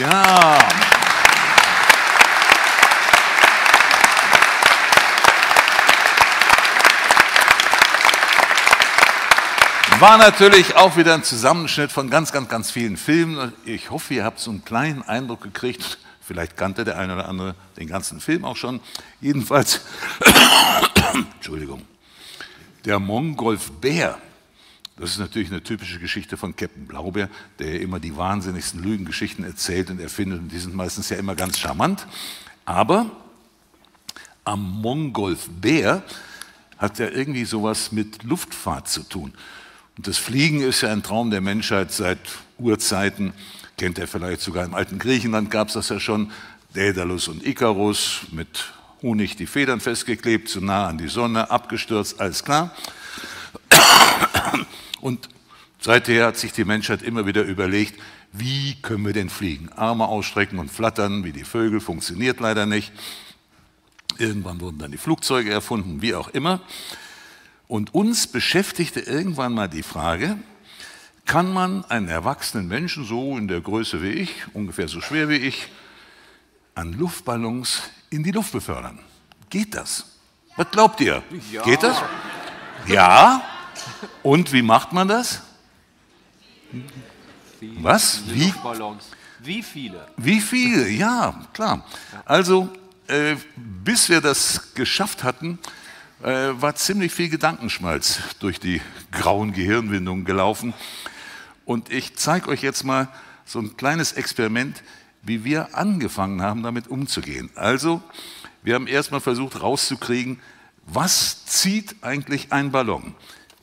Ja. War natürlich auch wieder ein Zusammenschnitt von ganz, ganz, ganz vielen Filmen. Ich hoffe, ihr habt so einen kleinen Eindruck gekriegt. Vielleicht kannte der eine oder andere den ganzen Film auch schon. Jedenfalls, Entschuldigung, der Mongolf Bär. Das ist natürlich eine typische Geschichte von Captain Blaubeer, der immer die wahnsinnigsten Lügengeschichten erzählt und erfindet. Und die sind meistens ja immer ganz charmant. Aber am Mongolf Bär hat ja irgendwie sowas mit Luftfahrt zu tun. Und das Fliegen ist ja ein Traum der Menschheit seit Urzeiten. Kennt ihr vielleicht sogar im alten Griechenland gab es das ja schon. Daedalus und Ikarus mit Honig die Federn festgeklebt, zu nah an die Sonne, abgestürzt, alles klar. Und seither hat sich die Menschheit immer wieder überlegt, wie können wir denn fliegen? Arme ausstrecken und flattern wie die Vögel, funktioniert leider nicht. Irgendwann wurden dann die Flugzeuge erfunden, wie auch immer. Und uns beschäftigte irgendwann mal die Frage, kann man einen erwachsenen Menschen so in der Größe wie ich, ungefähr so schwer wie ich, an Luftballons in die Luft befördern? Geht das? Was glaubt ihr? Ja. Geht das? Ja. Und wie macht man das? Was? Viele Wie? Luftballons. Wie viele? Wie viele? Ja, klar. Also, äh, bis wir das geschafft hatten, äh, war ziemlich viel Gedankenschmalz durch die grauen Gehirnwindungen gelaufen. Und ich zeige euch jetzt mal so ein kleines Experiment, wie wir angefangen haben, damit umzugehen. Also, wir haben erstmal versucht rauszukriegen, was zieht eigentlich ein Ballon?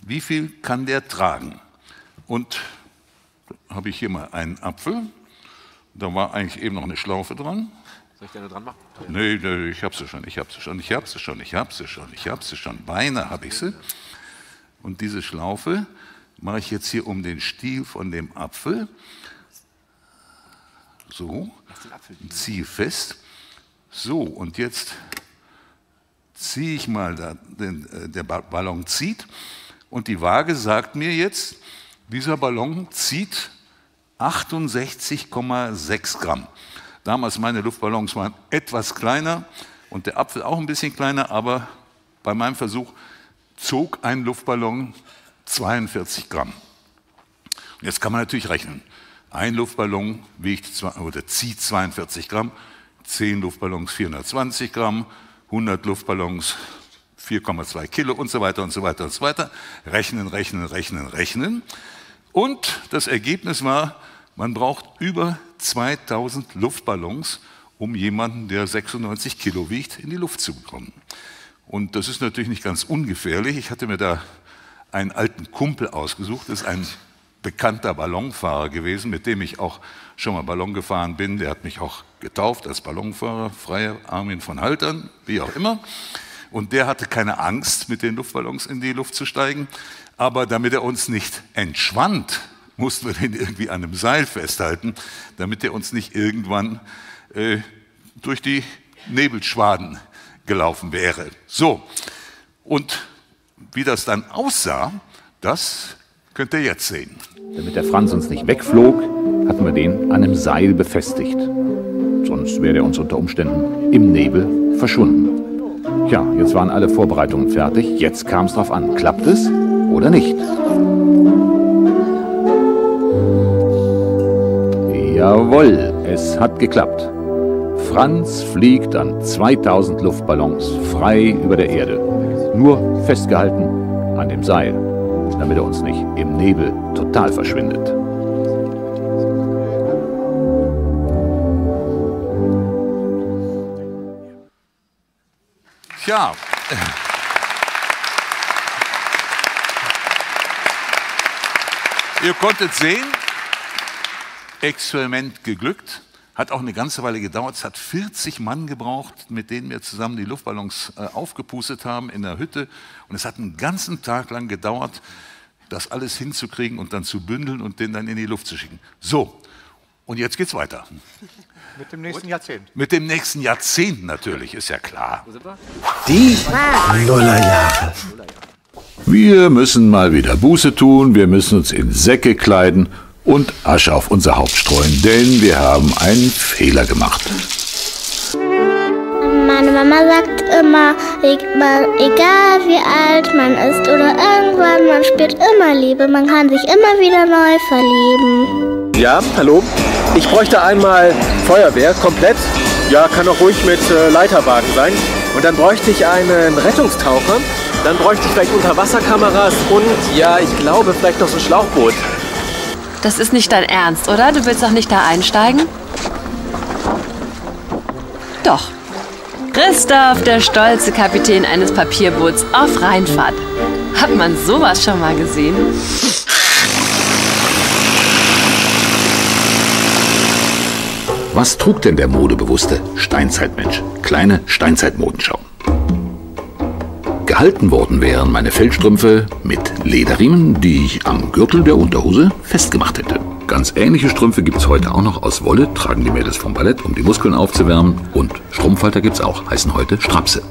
Wie viel kann der tragen? Und habe ich hier mal einen Apfel. Da war eigentlich eben noch eine Schlaufe dran. Soll ich da dran machen? Nee, nee, ich habe sie schon, ich habe sie schon, ich habe sie schon, ich habe sie schon, ich habe sie schon. Beinahe habe ich sie. Und diese Schlaufe mache ich jetzt hier um den Stiel von dem Apfel. So, und ziehe fest. So, und jetzt ziehe ich mal, da, den, äh, der Ba- Ballon zieht und die Waage sagt mir jetzt, dieser Ballon zieht 68,6 Gramm. Damals meine Luftballons waren etwas kleiner und der Apfel auch ein bisschen kleiner, aber bei meinem Versuch zog ein Luftballon 42 Gramm. Und jetzt kann man natürlich rechnen. Ein Luftballon wiegt oder zieht 42 Gramm, 10 Luftballons 420 Gramm, 100 Luftballons 4,2 Kilo und so weiter und so weiter und so weiter. Rechnen, rechnen, rechnen, rechnen. Und das Ergebnis war, man braucht über 2000 Luftballons, um jemanden, der 96 Kilo wiegt, in die Luft zu bekommen. Und das ist natürlich nicht ganz ungefährlich. Ich hatte mir da einen alten Kumpel ausgesucht, das ist ein bekannter Ballonfahrer gewesen, mit dem ich auch schon mal Ballon gefahren bin. Der hat mich auch getauft als Ballonfahrer, Freier Armin von Haltern, wie auch immer. Und der hatte keine Angst, mit den Luftballons in die Luft zu steigen. Aber damit er uns nicht entschwand, mussten wir den irgendwie an einem Seil festhalten, damit er uns nicht irgendwann äh, durch die Nebelschwaden gelaufen wäre. So, und wie das dann aussah, das könnt ihr jetzt sehen. Damit der Franz uns nicht wegflog, hatten wir den an einem Seil befestigt. Sonst wäre er uns unter Umständen im Nebel verschwunden. Ja, jetzt waren alle Vorbereitungen fertig. Jetzt kam es drauf an. Klappt es oder nicht? Jawohl, es hat geklappt. Franz fliegt an 2000 Luftballons frei über der Erde. Nur festgehalten an dem Seil, damit er uns nicht im Nebel total verschwindet. Tja. Ihr konntet sehen, Experiment geglückt. Hat auch eine ganze Weile gedauert. Es hat 40 Mann gebraucht, mit denen wir zusammen die Luftballons äh, aufgepustet haben in der Hütte. Und es hat einen ganzen Tag lang gedauert, das alles hinzukriegen und dann zu bündeln und den dann in die Luft zu schicken. So, und jetzt geht's weiter. Mit dem nächsten Jahrzehnt. Mit dem nächsten Jahrzehnt natürlich, ist ja klar. Die Nullerjahre. Wir müssen mal wieder Buße tun, wir müssen uns in Säcke kleiden und Asche auf unser Haupt streuen, denn wir haben einen Fehler gemacht. Meine Mama sagt immer, egal wie alt man ist oder irgendwann, man spürt immer Liebe, man kann sich immer wieder neu verlieben. Ja, hallo. Ich bräuchte einmal Feuerwehr, komplett. Ja, kann auch ruhig mit äh, Leiterwagen sein. Und dann bräuchte ich einen Rettungstaucher. Dann bräuchte ich vielleicht Unterwasserkameras und, ja, ich glaube, vielleicht noch so ein Schlauchboot. Das ist nicht dein Ernst, oder? Du willst doch nicht da einsteigen? Doch. Christoph, der stolze Kapitän eines Papierboots auf Rheinfahrt. Hat man sowas schon mal gesehen? Was trug denn der modebewusste Steinzeitmensch? Kleine Steinzeitmodenschau. Gehalten worden wären meine Feldstrümpfe mit Lederriemen, die ich am Gürtel der Unterhose festgemacht hätte. Ganz ähnliche Strümpfe gibt es heute auch noch aus Wolle, tragen die Mädels vom Ballett, um die Muskeln aufzuwärmen. Und Strumpfhalter gibt es auch, heißen heute Strapse.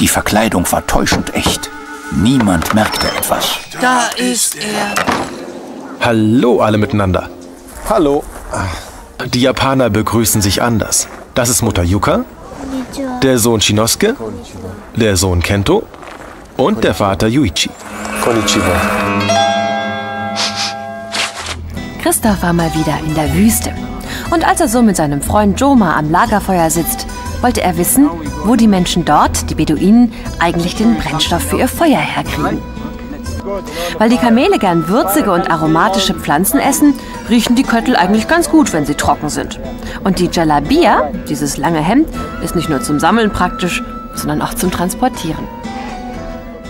Die Verkleidung war täuschend echt. Niemand merkte etwas. Da ist er. Hallo alle miteinander. Hallo. Die Japaner begrüßen sich anders. Das ist Mutter Yuka, der Sohn Shinosuke, der Sohn Kento und der Vater Yuichi. Konnichiwa. Christoph war mal wieder in der Wüste. Und als er so mit seinem Freund Joma am Lagerfeuer sitzt, wollte er wissen, wo die Menschen dort, die Beduinen, eigentlich den Brennstoff für ihr Feuer herkriegen. Weil die Kamele gern würzige und aromatische Pflanzen essen, riechen die Köttel eigentlich ganz gut, wenn sie trocken sind. Und die Jalabia, dieses lange Hemd, ist nicht nur zum Sammeln praktisch, sondern auch zum Transportieren.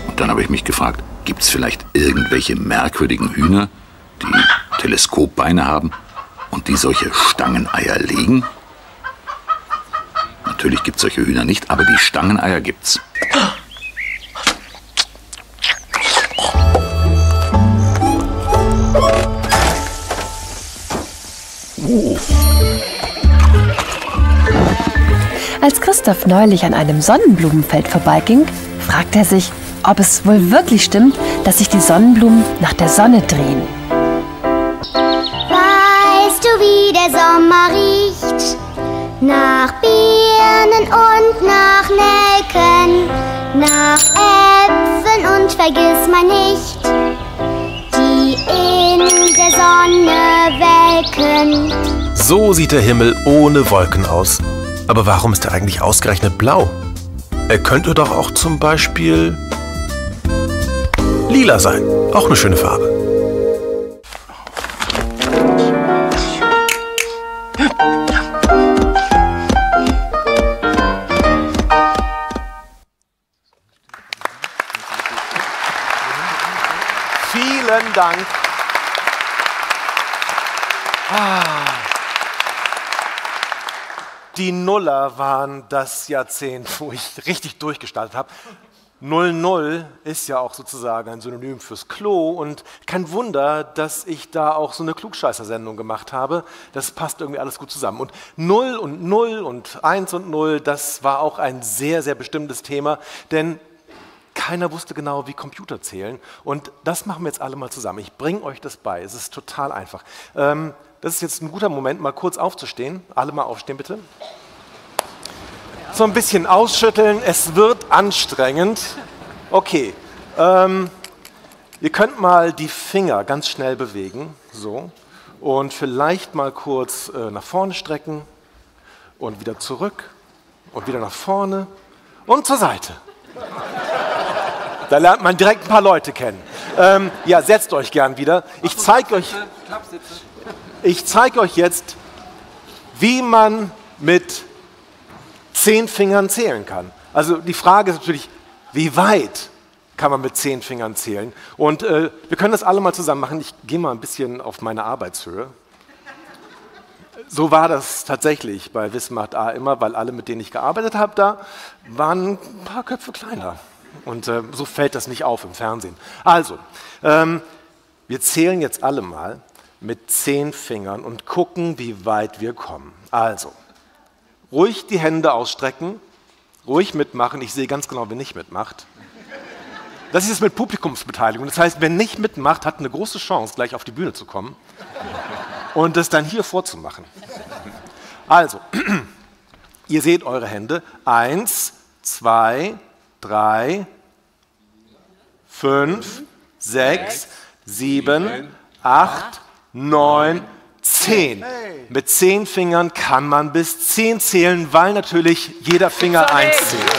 Und dann habe ich mich gefragt, gibt es vielleicht irgendwelche merkwürdigen Hühner, die Teleskopbeine haben und die solche Stangeneier legen? Natürlich gibt es solche Hühner nicht, aber die Stangeneier gibt's. Oh. Als Christoph neulich an einem Sonnenblumenfeld vorbeiging, fragte er sich, ob es wohl wirklich stimmt, dass sich die Sonnenblumen nach der Sonne drehen. Weißt du, wie der Sommer riecht? Nach Birnen und nach Nelken, nach Äpfeln und vergiss mal nicht, welken. So sieht der Himmel ohne Wolken aus. Aber warum ist er eigentlich ausgerechnet blau? Er könnte doch auch zum Beispiel lila sein. Auch eine schöne Farbe. Vielen Dank. Ah. Die Nuller waren das Jahrzehnt, wo ich richtig durchgestartet habe. 00 ist ja auch sozusagen ein Synonym fürs Klo und kein Wunder, dass ich da auch so eine Klugscheißer-Sendung gemacht habe. Das passt irgendwie alles gut zusammen. Und 0 und 0 und 1 und 0, das war auch ein sehr, sehr bestimmtes Thema, denn keiner wusste genau, wie Computer zählen. Und das machen wir jetzt alle mal zusammen. Ich bringe euch das bei. Es ist total einfach. Ähm, das ist jetzt ein guter Moment, mal kurz aufzustehen. Alle mal aufstehen, bitte. So ein bisschen ausschütteln. Es wird anstrengend. Okay. Ähm, ihr könnt mal die Finger ganz schnell bewegen. So. Und vielleicht mal kurz äh, nach vorne strecken und wieder zurück und wieder nach vorne und zur Seite. Da lernt man direkt ein paar Leute kennen. Ähm, ja, setzt euch gern wieder. Ich zeige euch, ich zeige euch jetzt, wie man mit zehn Fingern zählen kann. Also die Frage ist natürlich, wie weit kann man mit zehn Fingern zählen? Und äh, wir können das alle mal zusammen machen. Ich gehe mal ein bisschen auf meine Arbeitshöhe. So war das tatsächlich bei Wismart A immer, weil alle, mit denen ich gearbeitet habe, da waren ein paar Köpfe kleiner. Und äh, so fällt das nicht auf im Fernsehen. Also, ähm, wir zählen jetzt alle mal mit zehn Fingern und gucken, wie weit wir kommen. Also, ruhig die Hände ausstrecken, ruhig mitmachen. Ich sehe ganz genau, wer nicht mitmacht. Das ist jetzt mit Publikumsbeteiligung. Das heißt, wer nicht mitmacht, hat eine große Chance, gleich auf die Bühne zu kommen und das dann hier vorzumachen. Also, ihr seht eure Hände. Eins, zwei, drei, fünf, sechs, sieben, acht, neun, zehn. Mit zehn Fingern kann man bis zehn zählen, weil natürlich jeder Finger eins zählt.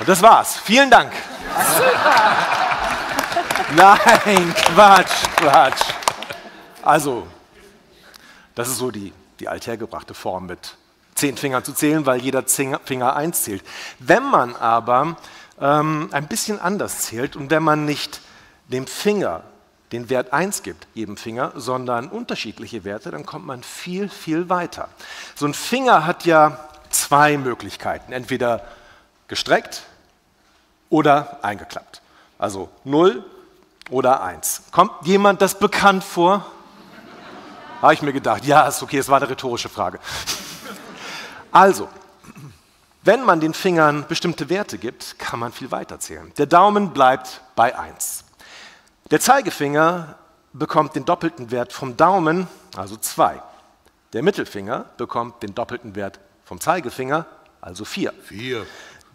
Und das war's. Vielen Dank. Super. Nein, Quatsch, Quatsch. Also, das ist so die, die althergebrachte Form mit zehn Fingern zu zählen, weil jeder Finger eins zählt. Wenn man aber ähm, ein bisschen anders zählt und wenn man nicht dem Finger den Wert 1 gibt, jedem Finger, sondern unterschiedliche Werte, dann kommt man viel, viel weiter. So ein Finger hat ja zwei Möglichkeiten, entweder gestreckt oder eingeklappt. Also 0 oder 1. Kommt jemand das bekannt vor? Habe ich mir gedacht, ja, ist okay, es war eine rhetorische Frage. Also, wenn man den Fingern bestimmte Werte gibt, kann man viel weiter zählen. Der Daumen bleibt bei 1. Der Zeigefinger bekommt den doppelten Wert vom Daumen, also 2. Der Mittelfinger bekommt den doppelten Wert vom Zeigefinger, also 4. 4.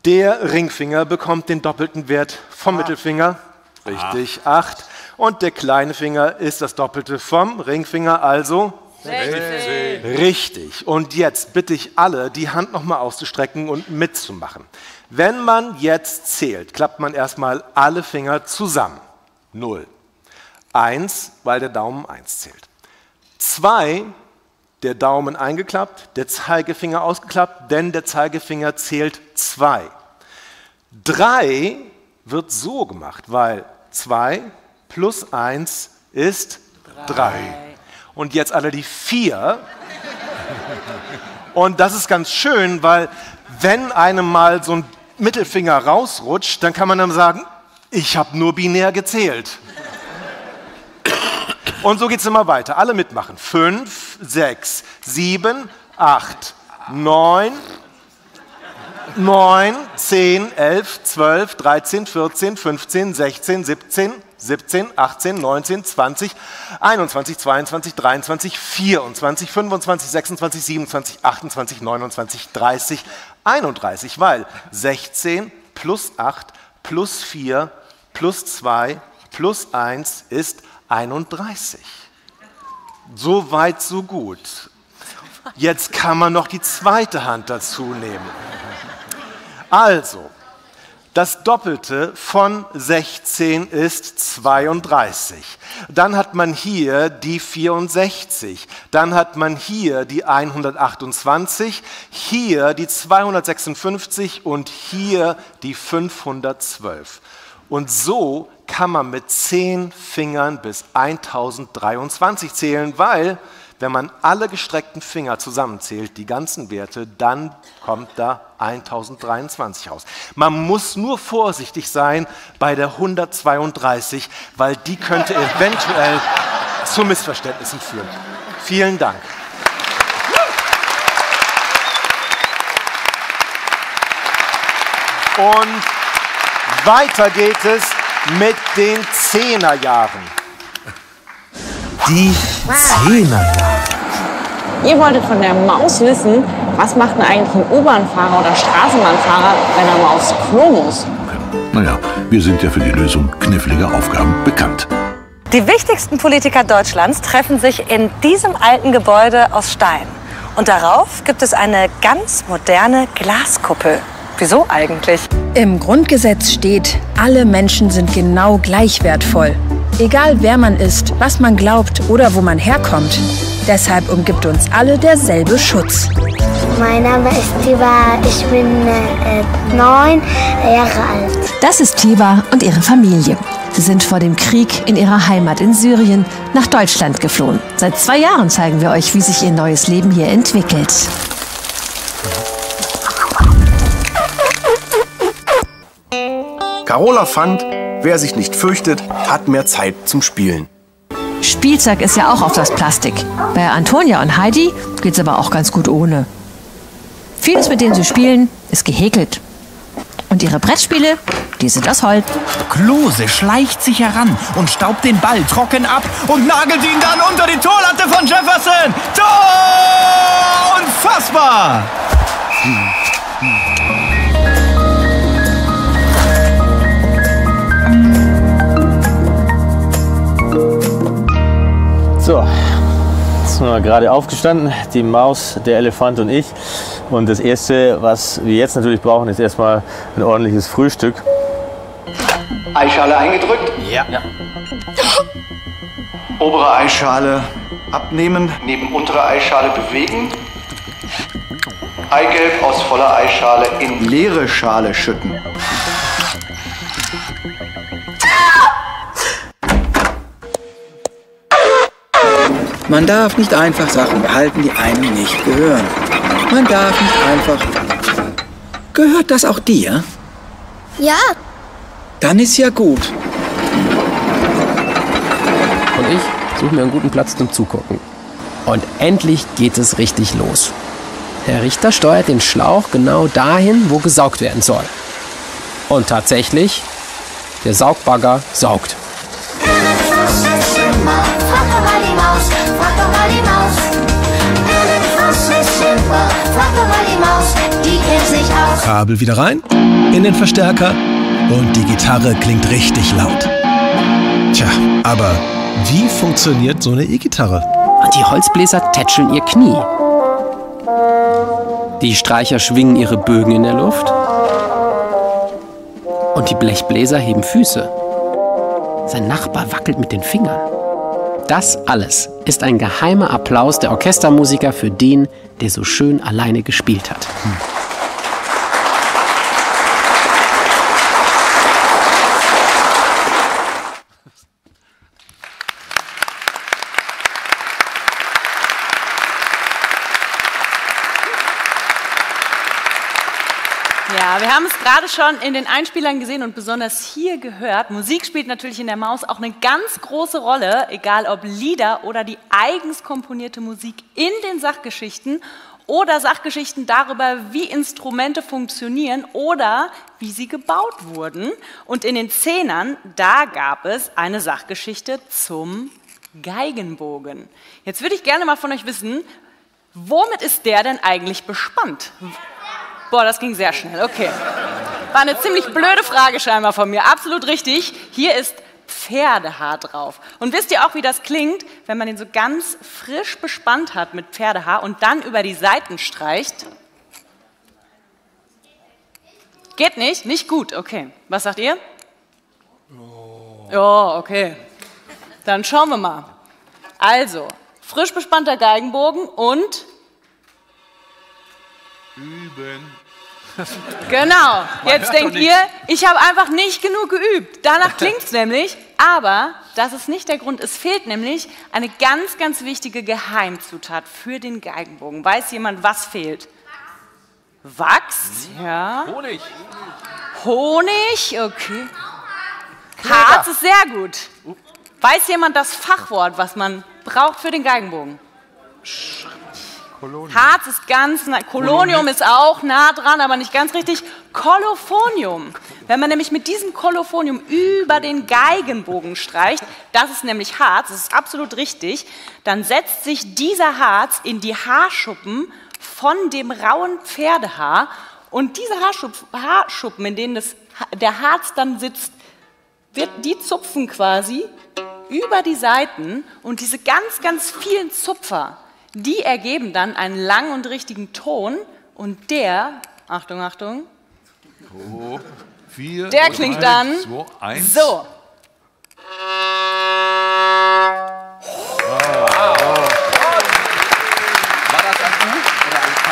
Der Ringfinger bekommt den doppelten Wert vom ah. Mittelfinger, richtig, 8. Und der kleine Finger ist das Doppelte vom Ringfinger, also 16. Richtig. Und jetzt bitte ich alle, die Hand nochmal auszustrecken und mitzumachen. Wenn man jetzt zählt, klappt man erstmal alle Finger zusammen. 0. 1, weil der Daumen 1 zählt. 2, der Daumen eingeklappt, der Zeigefinger ausgeklappt, denn der Zeigefinger zählt 2. 3 wird so gemacht, weil 2 plus 1 ist 3. Und jetzt alle die 4. Und das ist ganz schön, weil wenn einem mal so ein Mittelfinger rausrutscht, dann kann man dann sagen, ich habe nur binär gezählt. Und so geht es immer weiter. Alle mitmachen. 5, 6, 7, 8, 9, 9, 10, 11, 12, 13, 14, 15, 16, 17, 17, 18, 19, 20, 21, 22, 23, 24, 25, 26, 27, 28, 29, 30, 31, weil 16 plus 8 plus 4 plus 2 plus 1 ist 31. So weit, so gut. Jetzt kann man noch die zweite Hand dazu nehmen. Also, das Doppelte von 16 ist 32. Dann hat man hier die 64. Dann hat man hier die 128, hier die 256 und hier die 512. Und so kann man mit 10 Fingern bis 1023 zählen, weil wenn man alle gestreckten Finger zusammenzählt, die ganzen Werte, dann kommt da 1023 raus. Man muss nur vorsichtig sein bei der 132, weil die könnte eventuell zu Missverständnissen führen. Vielen Dank. Und weiter geht es mit den Zehnerjahren. Die Zehnerjahre. Ihr wolltet von der Maus wissen, was macht denn eigentlich ein U-Bahn-Fahrer oder Straßenbahnfahrer, wenn er mal aufs Klo muss? Naja, wir sind ja für die Lösung kniffliger Aufgaben bekannt. Die wichtigsten Politiker Deutschlands treffen sich in diesem alten Gebäude aus Stein. Und darauf gibt es eine ganz moderne Glaskuppel. Wieso eigentlich? Im Grundgesetz steht, alle Menschen sind genau gleich wertvoll. Egal wer man ist, was man glaubt oder wo man herkommt. Deshalb umgibt uns alle derselbe Schutz. Mein Name ist Tiba, ich bin äh, neun Jahre alt. Das ist Tiba und ihre Familie. Sie sind vor dem Krieg in ihrer Heimat in Syrien nach Deutschland geflohen. Seit zwei Jahren zeigen wir euch, wie sich ihr neues Leben hier entwickelt. Carola fand, wer sich nicht fürchtet, hat mehr Zeit zum Spielen. Spielzeug ist ja auch auf das Plastik. Bei Antonia und Heidi geht's aber auch ganz gut ohne. Vieles, mit dem sie spielen, ist gehäkelt. Und ihre Brettspiele, die sind aus Holz. Klose schleicht sich heran und staubt den Ball trocken ab und nagelt ihn dann unter die Torlatte von Jefferson. Tor! Unfassbar! So, sind wir gerade aufgestanden, die Maus, der Elefant und ich. Und das Erste, was wir jetzt natürlich brauchen, ist erstmal ein ordentliches Frühstück. Eischale eingedrückt? Ja. Obere Eischale abnehmen, neben untere Eischale bewegen. Eigelb aus voller Eischale in leere Schale schütten. Man darf nicht einfach Sachen behalten, die einem nicht gehören. Man darf nicht einfach. Gehört das auch dir? Ja, Dann ist ja gut. Und ich suche mir einen guten Platz zum Zugucken. Und endlich geht es richtig los. Herr Richter steuert den Schlauch genau dahin, wo gesaugt werden soll. Und tatsächlich, der Saugbagger saugt. Kabel wieder rein, in den Verstärker und die Gitarre klingt richtig laut. Tja, aber wie funktioniert so eine E-Gitarre? Die Holzbläser tätscheln ihr Knie. Die Streicher schwingen ihre Bögen in der Luft. Und die Blechbläser heben Füße. Sein Nachbar wackelt mit den Fingern. Das alles ist ein geheimer Applaus der Orchestermusiker für den, der so schön alleine gespielt hat. Ja, wir haben es gerade schon in den Einspielern gesehen und besonders hier gehört. Musik spielt natürlich in der Maus auch eine ganz große Rolle, egal ob Lieder oder die eigens komponierte Musik in den Sachgeschichten oder Sachgeschichten darüber, wie Instrumente funktionieren oder wie sie gebaut wurden. Und in den Zehnern, da gab es eine Sachgeschichte zum Geigenbogen. Jetzt würde ich gerne mal von euch wissen, womit ist der denn eigentlich bespannt? Boah, das ging sehr schnell. Okay. War eine ziemlich blöde Frage scheinbar von mir. Absolut richtig. Hier ist Pferdehaar drauf. Und wisst ihr auch, wie das klingt, wenn man den so ganz frisch bespannt hat mit Pferdehaar und dann über die Seiten streicht? Geht nicht? Nicht gut. Okay. Was sagt ihr? Ja, okay. Dann schauen wir mal. Also, frisch bespannter Geigenbogen und Üben. Genau. Jetzt denkt ihr, ich habe einfach nicht genug geübt. Danach klingt es nämlich. Aber das ist nicht der Grund. Es fehlt nämlich eine ganz, ganz wichtige Geheimzutat für den Geigenbogen. Weiß jemand, was fehlt? Wachs, ja. Honig. Honig, okay. Harz ist sehr gut. Weiß jemand das Fachwort, was man braucht für den Geigenbogen? Harz ist ganz nah, Kolonium ist auch nah dran, aber nicht ganz richtig. Kolophonium. Wenn man nämlich mit diesem Kolophonium über den Geigenbogen streicht, das ist nämlich Harz, das ist absolut richtig, dann setzt sich dieser Harz in die Haarschuppen von dem rauen Pferdehaar und diese Haarschuppen, Haarschuppen in denen das, der Harz dann sitzt, wird, die zupfen quasi über die Seiten und diese ganz, ganz vielen Zupfer, die ergeben dann einen langen und richtigen Ton und der, Achtung, Achtung, Oh, vier, der drei, klingt dann zwei, eins. so. War das ein U oder ein K?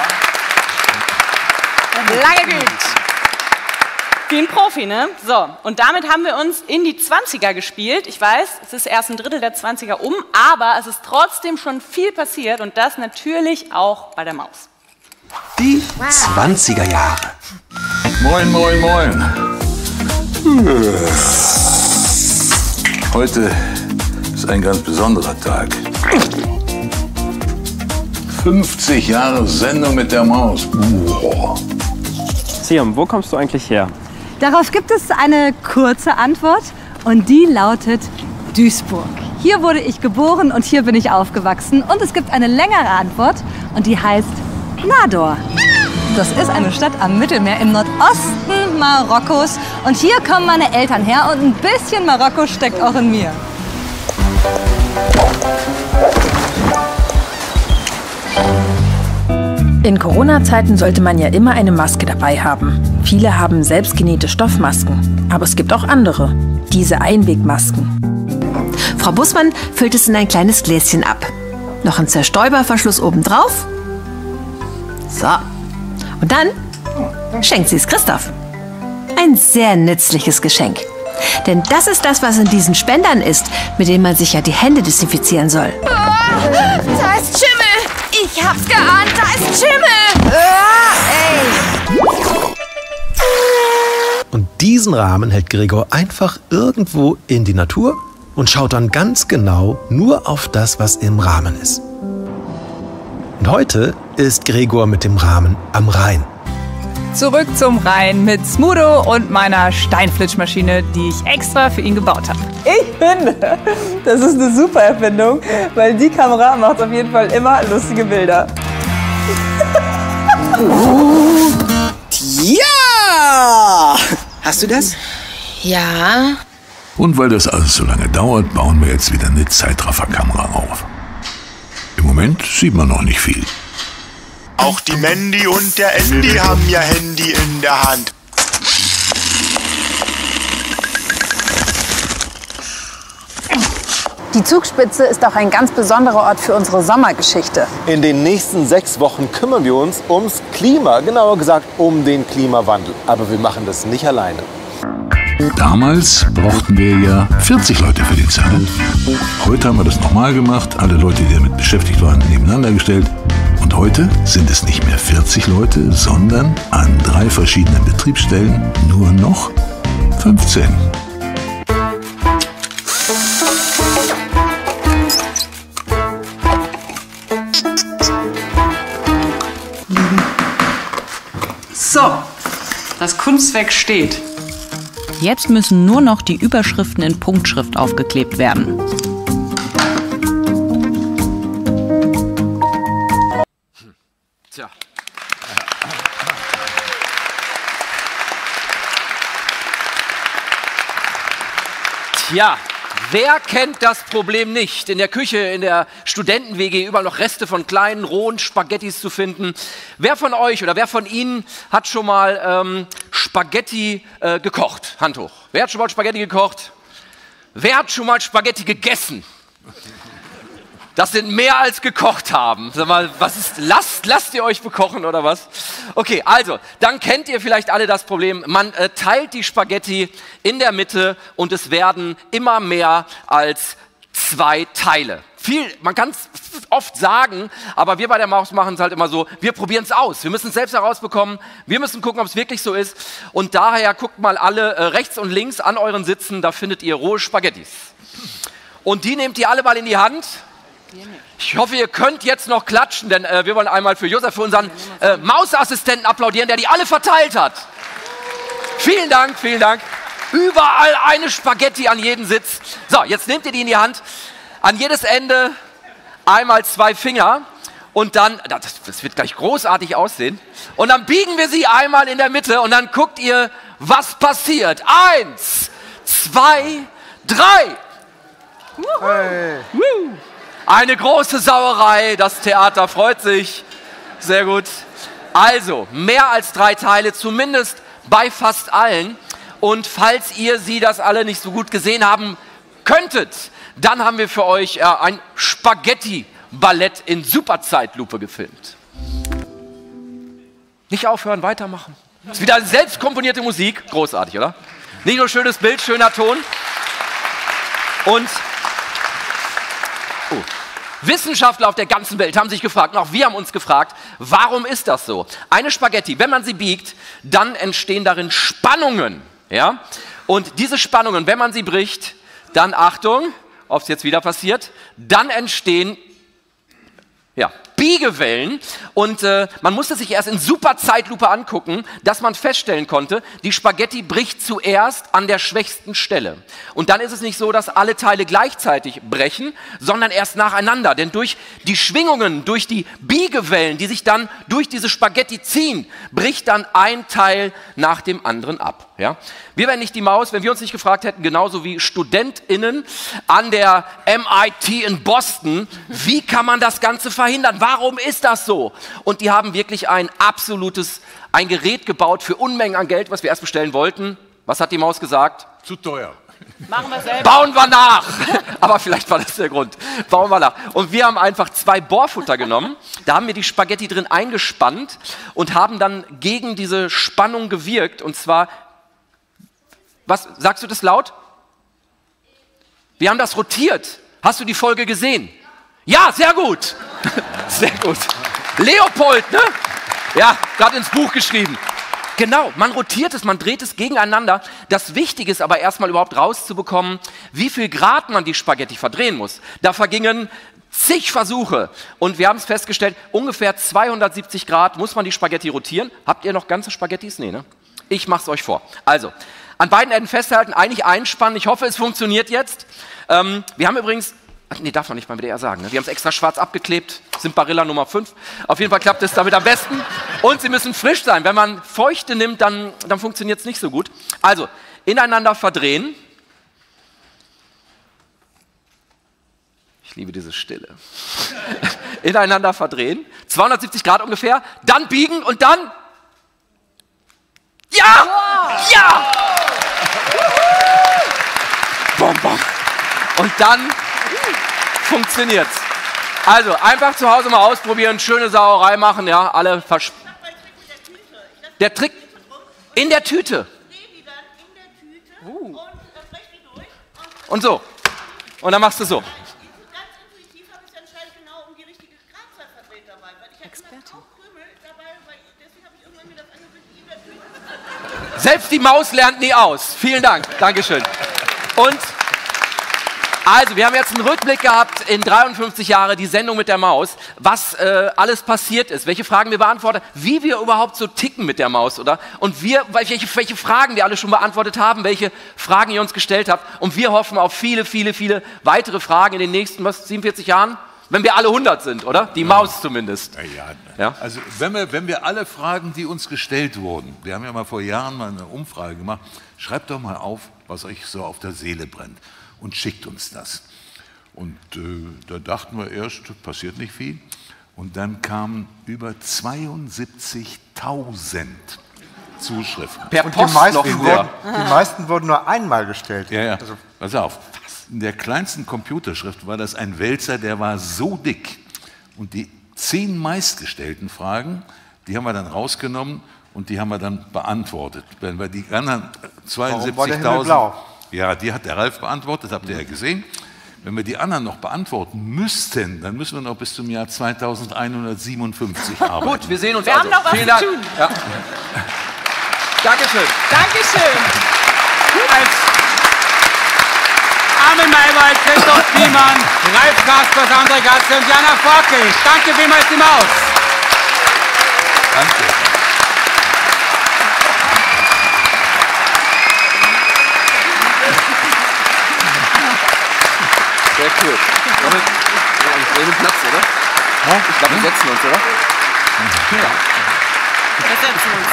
Lange gut. Wie ein Profi, ne? So, und damit haben wir uns in die 20er gespielt. Ich weiß, es ist erst ein Drittel der 20er um, aber es ist trotzdem schon viel passiert und das natürlich auch bei der Maus. Die 20er Jahre. Moin, moin, moin. Heute ist ein ganz besonderer Tag. 50 Jahre Sendung mit der Maus. Boah. Siam, wo kommst du eigentlich her? Darauf gibt es eine kurze Antwort und die lautet Duisburg. Hier wurde ich geboren und hier bin ich aufgewachsen. Und es gibt eine längere Antwort und die heißt Nador. Das ist eine Stadt am Mittelmeer im Nordosten Marokkos. Und hier kommen meine Eltern her und ein bisschen Marokko steckt auch in mir. In Corona-Zeiten sollte man ja immer eine Maske dabei haben. Viele haben selbstgenähte Stoffmasken. Aber es gibt auch andere. Diese Einwegmasken. Frau Bussmann füllt es in ein kleines Gläschen ab. Noch ein Zerstäuberverschluss obendrauf. So. Und dann schenkt sie es Christoph. Ein sehr nützliches Geschenk. Denn das ist das, was in diesen Spendern ist, mit denen man sich ja die Hände desinfizieren soll. Da ist Schimmel! Ich hab's geahnt, da ist Schimmel! Ah, ey! Diesen Rahmen hält Gregor einfach irgendwo in die Natur und schaut dann ganz genau nur auf das, was im Rahmen ist. Und heute ist Gregor mit dem Rahmen am Rhein. Zurück zum Rhein mit Smudo und meiner Steinflitschmaschine, die ich extra für ihn gebaut habe. Ich finde, das ist eine super Erfindung, weil die Kamera macht auf jeden Fall immer lustige Bilder. Ja! Hast du das? Ja. Und weil das alles so lange dauert, bauen wir jetzt wieder eine Zeitrafferkamera auf. Im Moment sieht man noch nicht viel. Auch die Mandy und der Andy haben ja Handy in der Hand. Die Zugspitze ist auch ein ganz besonderer Ort für unsere Sommergeschichte. In den nächsten sechs Wochen kümmern wir uns ums Klima, genauer gesagt um den Klimawandel. Aber wir machen das nicht alleine. Damals brauchten wir ja 40 Leute für den Sender. Heute haben wir das nochmal gemacht, alle Leute, die damit beschäftigt waren, nebeneinander gestellt. Und heute sind es nicht mehr 40 Leute, sondern an drei verschiedenen Betriebsstellen nur noch 15. So, das Kunstwerk steht. Jetzt müssen nur noch die Überschriften in Punktschrift aufgeklebt werden. Tja. Tja, wer kennt das Problem nicht? In der Küche, in der Studenten-WG überall noch Reste von kleinen, rohen Spaghettis zu finden. Wer von euch oder wer von Ihnen hat schon mal ähm, Spaghetti äh, gekocht? Hand hoch. Wer hat schon mal Spaghetti gekocht? Wer hat schon mal Spaghetti gegessen? Das sind mehr als gekocht haben. Sag mal, was ist, lasst, lasst ihr euch bekochen oder was? Okay, also, dann kennt ihr vielleicht alle das Problem. Man äh, teilt die Spaghetti in der Mitte und es werden immer mehr als zwei Teile. Viel, man kann es oft sagen, aber wir bei der Maus machen es halt immer so, wir probieren es aus. Wir müssen es selbst herausbekommen. Wir müssen gucken, ob es wirklich so ist. Und daher guckt mal alle äh, rechts und links an euren Sitzen, da findet ihr rohe Spaghettis. Und die nehmt ihr alle mal in die Hand Ich hoffe, ihr könnt jetzt noch klatschen, denn äh, wir wollen einmal für Josef, für unseren äh, Mausassistenten applaudieren, der die alle verteilt hat. Vielen Dank, vielen Dank. Überall eine Spaghetti an jeden Sitz. So, jetzt nehmt ihr die in die Hand. An jedes Ende einmal zwei Finger und dann, das, das wird gleich großartig aussehen. Und dann biegen wir sie einmal in der Mitte und dann guckt ihr, was passiert. Eins, zwei, drei. Hey. Eine große Sauerei, das Theater freut sich. Sehr gut. Also, mehr als drei Teile, zumindest bei fast allen. Und falls ihr sie das alle nicht so gut gesehen haben könntet, dann haben wir für euch äh, ein Spaghetti-Ballett in Superzeitlupe gefilmt. Nicht aufhören, weitermachen. Ist wieder selbst komponierte Musik. Großartig, oder? Nicht nur schönes Bild, schöner Ton. Und oh, Wissenschaftler auf der ganzen Welt haben sich gefragt, und auch wir haben uns gefragt, warum ist das so? Eine Spaghetti, wenn man sie biegt, dann entstehen darin Spannungen. Ja? Und diese Spannungen, wenn man sie bricht, dann Achtung, ob es jetzt wieder passiert, dann entstehen ja, Biegewellen und äh, man musste sich erst in super Zeitlupe angucken, dass man feststellen konnte, die Spaghetti bricht zuerst an der schwächsten Stelle. Und dann ist es nicht so, dass alle Teile gleichzeitig brechen, sondern erst nacheinander. Denn durch die Schwingungen, durch die Biegewellen, die sich dann durch diese Spaghetti ziehen, bricht dann ein Teil nach dem anderen ab. Ja? Wir wären nicht die Maus, wenn wir uns nicht gefragt hätten, genauso wie StudentInnen an der MIT in Boston, wie kann man das Ganze verhindern? Warum ist das so? Und die haben wirklich ein absolutes, ein Gerät gebaut für Unmengen an Geld, was wir erst bestellen wollten. Was hat die Maus gesagt? Zu teuer. Machen wir selber. Bauen wir nach! Aber vielleicht war das der Grund. Bauen wir nach. Und wir haben einfach zwei Bohrfutter genommen. Da haben wir die Spaghetti drin eingespannt und haben dann gegen diese Spannung gewirkt. Und zwar was sagst du das laut? Wir haben das rotiert. Hast du die Folge gesehen? Ja, sehr gut. Sehr gut. Leopold, ne? Ja, gerade ins Buch geschrieben. Genau, man rotiert es, man dreht es gegeneinander. Das Wichtige ist aber erstmal überhaupt rauszubekommen, wie viel Grad man die Spaghetti verdrehen muss. Da vergingen zig Versuche und wir haben es festgestellt, ungefähr 270 Grad muss man die Spaghetti rotieren. Habt ihr noch ganze Spaghettis? Nee, ne? Ich mach's euch vor. Also, an beiden Enden festhalten, eigentlich einspannen. Ich hoffe, es funktioniert jetzt. Ähm, wir haben übrigens, nee, darf man nicht beim WDR sagen. Ne? Wir haben es extra schwarz abgeklebt, sind Barilla Nummer 5. Auf jeden Fall klappt es damit am besten. Und sie müssen frisch sein. Wenn man feuchte nimmt, dann, dann funktioniert es nicht so gut. Also, ineinander verdrehen. Ich liebe diese Stille. ineinander verdrehen. 270 Grad ungefähr. Dann biegen und dann ja! Ja! Bom, bom. Und dann funktioniert's. Also einfach zu Hause mal ausprobieren, schöne Sauerei machen, ja, alle vers Der Trick in der Tüte. Uh. Und so. Und dann machst du so. Selbst die Maus lernt nie aus. Vielen Dank. Dankeschön. Und also, wir haben jetzt einen Rückblick gehabt in 53 Jahre, die Sendung mit der Maus, was äh, alles passiert ist, welche Fragen wir beantwortet, wie wir überhaupt so ticken mit der Maus, oder? Und wir, welche, welche Fragen wir alle schon beantwortet haben, welche Fragen ihr uns gestellt habt. Und wir hoffen auf viele, viele, viele weitere Fragen in den nächsten, was, 47 Jahren? Wenn wir alle 100 sind, oder? Die Maus zumindest. Ja, ja. Ja? Also wenn wir, wenn wir alle Fragen, die uns gestellt wurden, wir haben ja mal vor Jahren mal eine Umfrage gemacht, schreibt doch mal auf, was euch so auf der Seele brennt und schickt uns das. Und äh, da dachten wir erst, passiert nicht viel. Und dann kamen über 72.000 Zuschriften. Per und die meisten, wurden, die meisten wurden nur einmal gestellt. Ja, ja. Also, Pass auf. In der kleinsten Computerschrift war das ein Wälzer, der war so dick. Und die zehn meistgestellten Fragen, die haben wir dann rausgenommen und die haben wir dann beantwortet. Wenn wir die anderen 72.000, ja, die hat der Ralf beantwortet, habt ihr ja gesehen. Wenn wir die anderen noch beantworten müssten, dann müssen wir noch bis zum Jahr 2157 arbeiten. Gut, wir sehen uns Wir also. haben noch was Vielen zu Dank. tun. Ja. Dankeschön. Dankeschön. Als Armin Maywald, Christoph Thiemann, Ralf Kaspers, André Gatze und Jana Forkel. Danke vielmals, die Maus. Danke. Sehr cool. Wollen wir, wir nehmen Platz, oder? Ich glaube, wir setzen uns, oder? Ja. Wir setzen uns.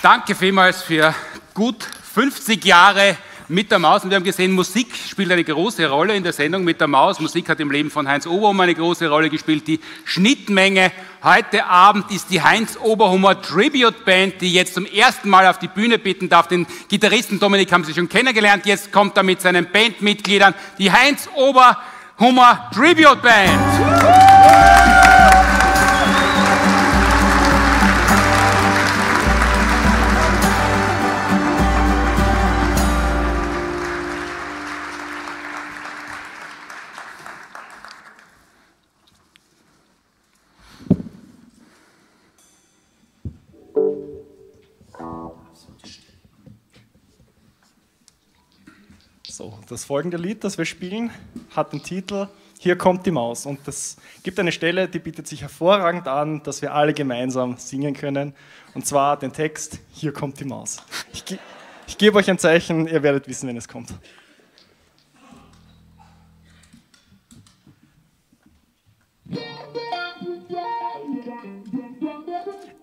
Danke vielmals für gut 50 Jahre mit der Maus. Und wir haben gesehen, Musik spielt eine große Rolle in der Sendung mit der Maus. Musik hat im Leben von Heinz Oberhummer eine große Rolle gespielt. Die Schnittmenge heute Abend ist die Heinz Oberhummer Tribute Band, die jetzt zum ersten Mal auf die Bühne bitten darf. Den Gitarristen Dominik haben Sie schon kennengelernt. Jetzt kommt er mit seinen Bandmitgliedern. Die Heinz Oberhummer Tribute Band. So, das folgende Lied, das wir spielen, hat den Titel Hier kommt die Maus. Und es gibt eine Stelle, die bietet sich hervorragend an, dass wir alle gemeinsam singen können. Und zwar den Text Hier kommt die Maus. Ich, ich gebe euch ein Zeichen, ihr werdet wissen, wenn es kommt.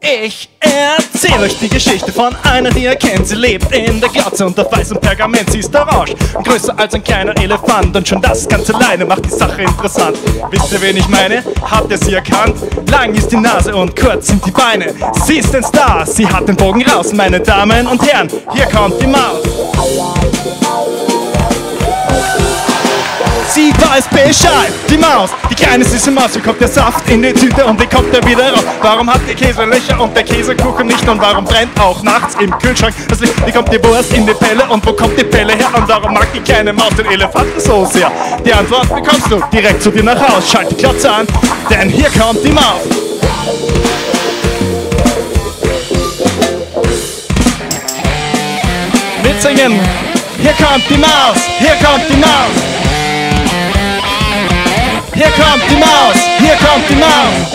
Ich erzähle euch die Geschichte von einer, die ihr kennt. Sie lebt in der Glotze auf weißem Pergament. Sie ist orange, größer als ein kleiner Elefant. Und schon das ganz alleine macht die Sache interessant. Wisst ihr, wen ich meine? Habt ihr sie erkannt? Lang ist die Nase und kurz sind die Beine. Sie ist ein Star, sie hat den Bogen raus. Meine Damen und Herren, hier kommt die Maus. Sie weiß Bescheid, die Maus, die kleine süße Maus, wie kommt der Saft in die Tüte und wie kommt er wieder raus? Warum hat der Käse Löcher und der Käsekuchen nicht und warum brennt auch nachts im Kühlschrank das Licht? Wie kommt die Wurst in die Pelle und wo kommt die Pelle her und warum mag die kleine Maus den Elefanten so sehr? Die Antwort bekommst du direkt zu dir nach Haus, schalt die Klotze an, denn hier kommt die Maus. Mitsingen, hier kommt die Maus, hier kommt die Maus. Hier kommt die Maus, hier kommt die Maus.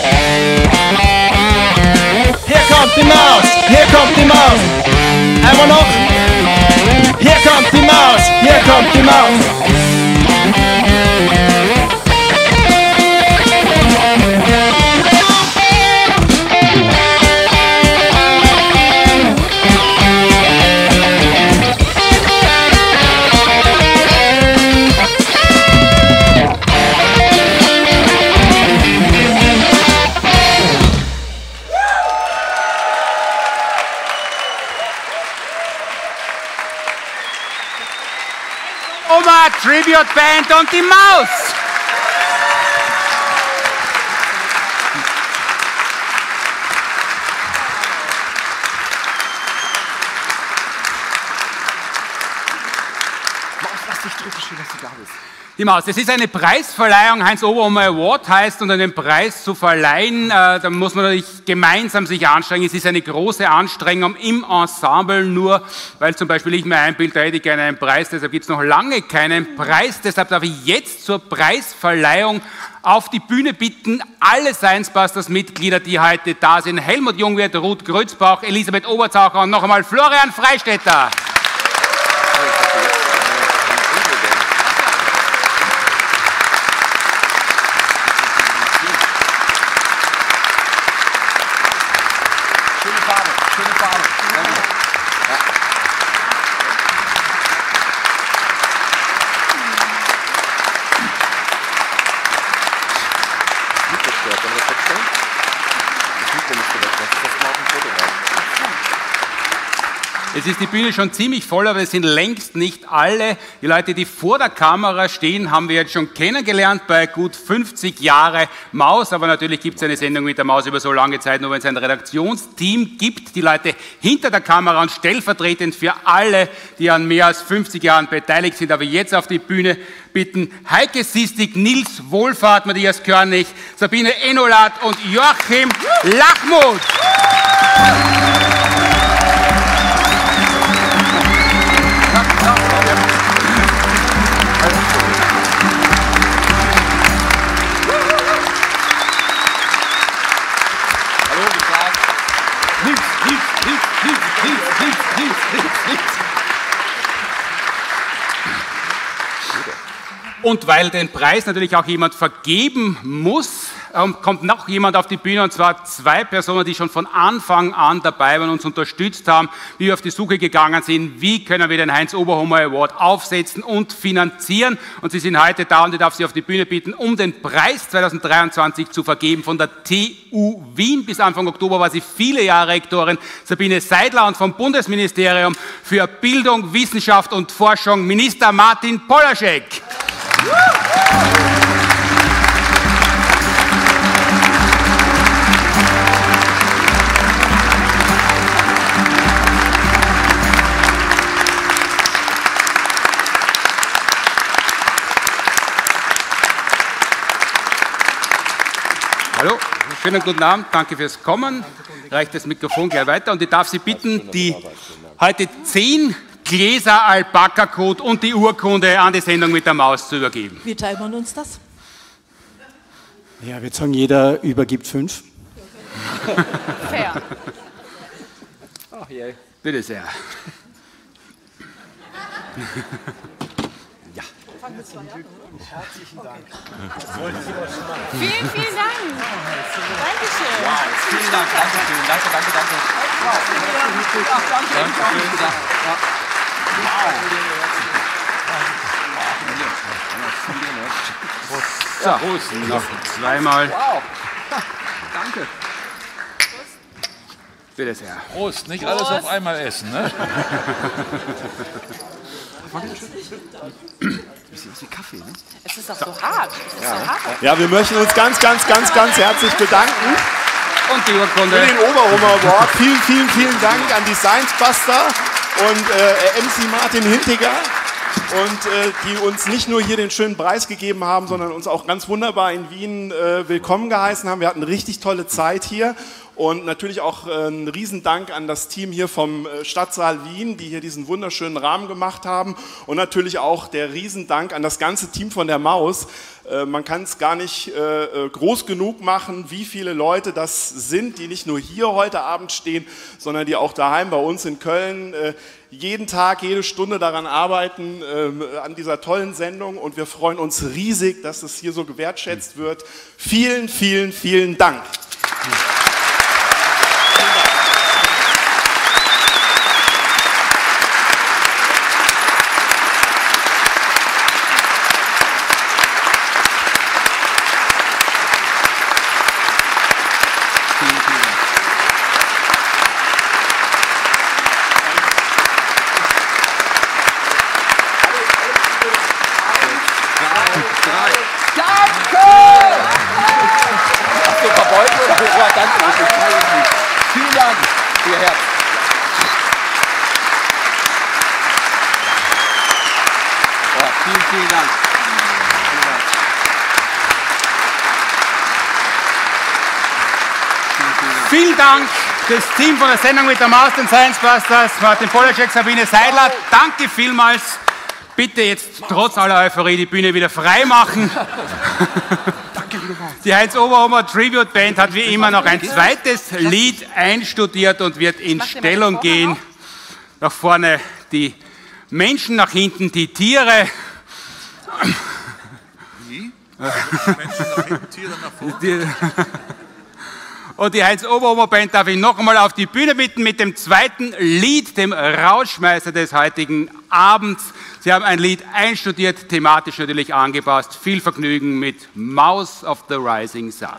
Hier kommt die Maus, hier kommt die Maus. Einmal noch. Hier kommt die Maus, hier kommt die Maus. Tribute Band und die Maus. Die Maus. Das ist eine Preisverleihung. Heinz Oberhummer Award heißt, und einen Preis zu verleihen, äh, da muss man natürlich gemeinsam sich anstrengen. Es ist eine große Anstrengung im Ensemble, nur weil zum Beispiel ich mir einbilde, da hätte ich gerne einen Preis, deshalb gibt es noch lange keinen Preis. Deshalb darf ich jetzt zur Preisverleihung auf die Bühne bitten, alle Science Busters Mitglieder, die heute da sind. Helmut Jungwirth, Ruth Grützbach, Elisabeth Oberzaucher und noch einmal Florian Freistetter. Schöne Farbe, schöne Farbe. Danke. Ja. Mikro stört, wollen wir das wegstellen? Das Mikro müsste weg, sonst ist das mal auf dem Foto drauf. Es ist die Bühne schon ziemlich voll, aber es sind längst nicht alle. Die Leute, die vor der Kamera stehen, haben wir jetzt schon kennengelernt bei gut 50 Jahre Maus. Aber natürlich gibt es eine Sendung mit der Maus über so lange Zeit, nur wenn es ein Redaktionsteam gibt. Die Leute hinter der Kamera und stellvertretend für alle, die an mehr als 50 Jahren beteiligt sind, aber jetzt auf die Bühne bitten. Heike Sistig, Nils Wohlfahrt, Matthias Körnig, Sabine Enolat und Joachim Lachmuth. Und weil den Preis natürlich auch jemand vergeben muss, ähm, kommt noch jemand auf die Bühne und zwar zwei Personen, die schon von Anfang an dabei waren, uns unterstützt haben, wie wir auf die Suche gegangen sind, wie können wir den Heinz Oberhummer Award aufsetzen und finanzieren. Und sie sind heute da und ich darf Sie auf die Bühne bitten, um den Preis 2023 zu vergeben von der TU Wien. Bis Anfang Oktober war sie viele Jahre Rektorin Sabine Seidler und vom Bundesministerium für Bildung, Wissenschaft und Forschung Minister Martin Polaschek. Hallo, schönen guten Abend, danke fürs Kommen. Reicht das Mikrofon gleich weiter und ich darf Sie bitten, die heute zehn Gläser Alpaka-Code und die Urkunde an die Sendung mit der Maus zu übergeben. Wie teilt man uns das? Ja, wir sagen, jeder übergibt fünf. Fair. Ach je. Bitte sehr. ja. Herzlichen Dank. Vielen, vielen Dank. Dankeschön. Wow, vielen Dank, danke schön, danke, danke, danke. Danke schön. So, Prost. noch zweimal. Wow. Danke. Bitte sehr. Prost, nicht alles auf einmal essen, ne? Bisschen wie Kaffee, ne? Es ist auch so hart. So. Ja, wir möchten uns ganz, ganz, ganz, ganz herzlich bedanken Und die für Urkunde. den Oberhummer Award. Vielen, vielen, vielen Dank an die Science Buster und äh, MC Martin Hintiger. Und äh, die uns nicht nur hier den schönen Preis gegeben haben, sondern uns auch ganz wunderbar in Wien äh, willkommen geheißen haben. Wir hatten richtig tolle Zeit hier. Und natürlich auch äh, ein Riesendank an das Team hier vom äh, Stadtsaal Wien, die hier diesen wunderschönen Rahmen gemacht haben. Und natürlich auch der Riesendank an das ganze Team von der Maus. Äh, man kann es gar nicht groß genug machen, wie viele Leute das sind, die nicht nur hier heute Abend stehen, sondern die auch daheim bei uns in Köln jeden Tag, jede Stunde daran arbeiten, an dieser tollen Sendung. Und wir freuen uns riesig, dass es hier so gewertschätzt wird. Vielen, vielen, vielen Dank. Ach so, verbeugt oder? Ja, danke, das ist toll. Vielen Dank, ihr Herz. Oh, vielen, vielen Dank. Vielen Dank. Das Team von der Sendung mit der Maus, den Science Busters, Martin Polacek, Sabine Seidler. Danke vielmals. Bitte jetzt trotz aller Euphorie die Bühne wieder frei machen. Die Heinz Oberhummer Tribute Band hat wie immer noch ein zweites Lied einstudiert und wird in Stellung gehen. Nach vorne die Menschen, nach hinten die Tiere. Menschen nach hinten, Und die Heinz Oberhummer Band darf ich noch einmal auf die Bühne bitten mit dem zweiten Lied, dem Rauschmeißer des heutigen Abends. Sie haben ein Lied einstudiert, thematisch natürlich angepasst. Viel Vergnügen mit Mouse of the Rising Sun.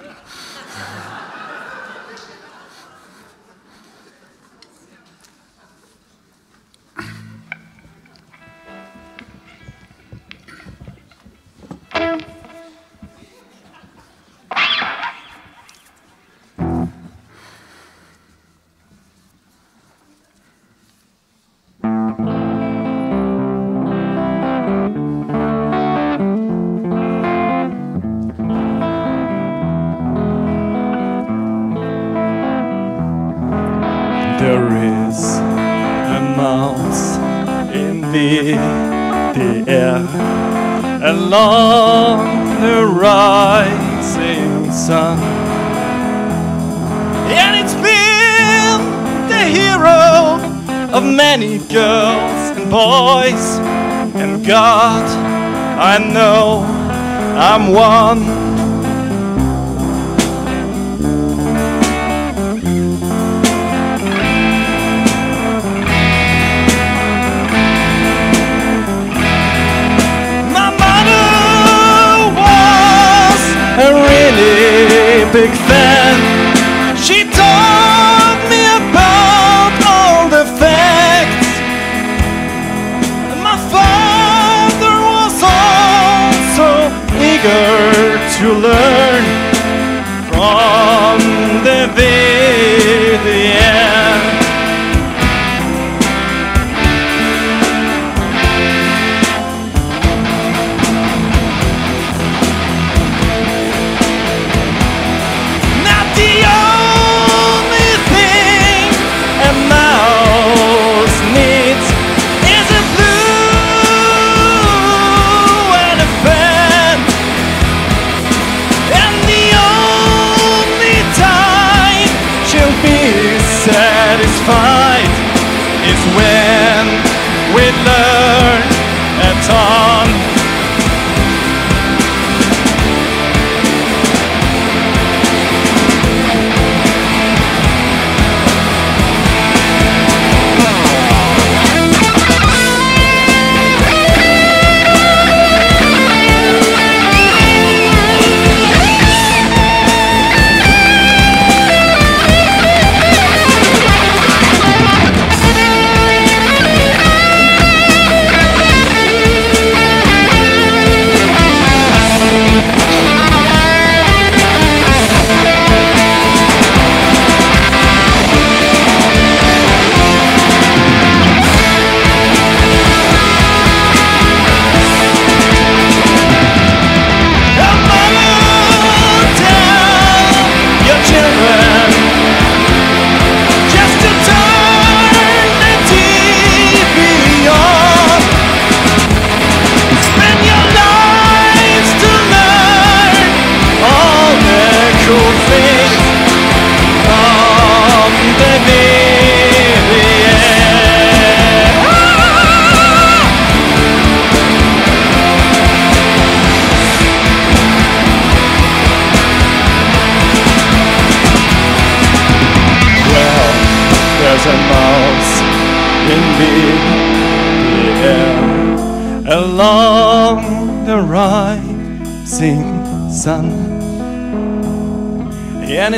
Is when we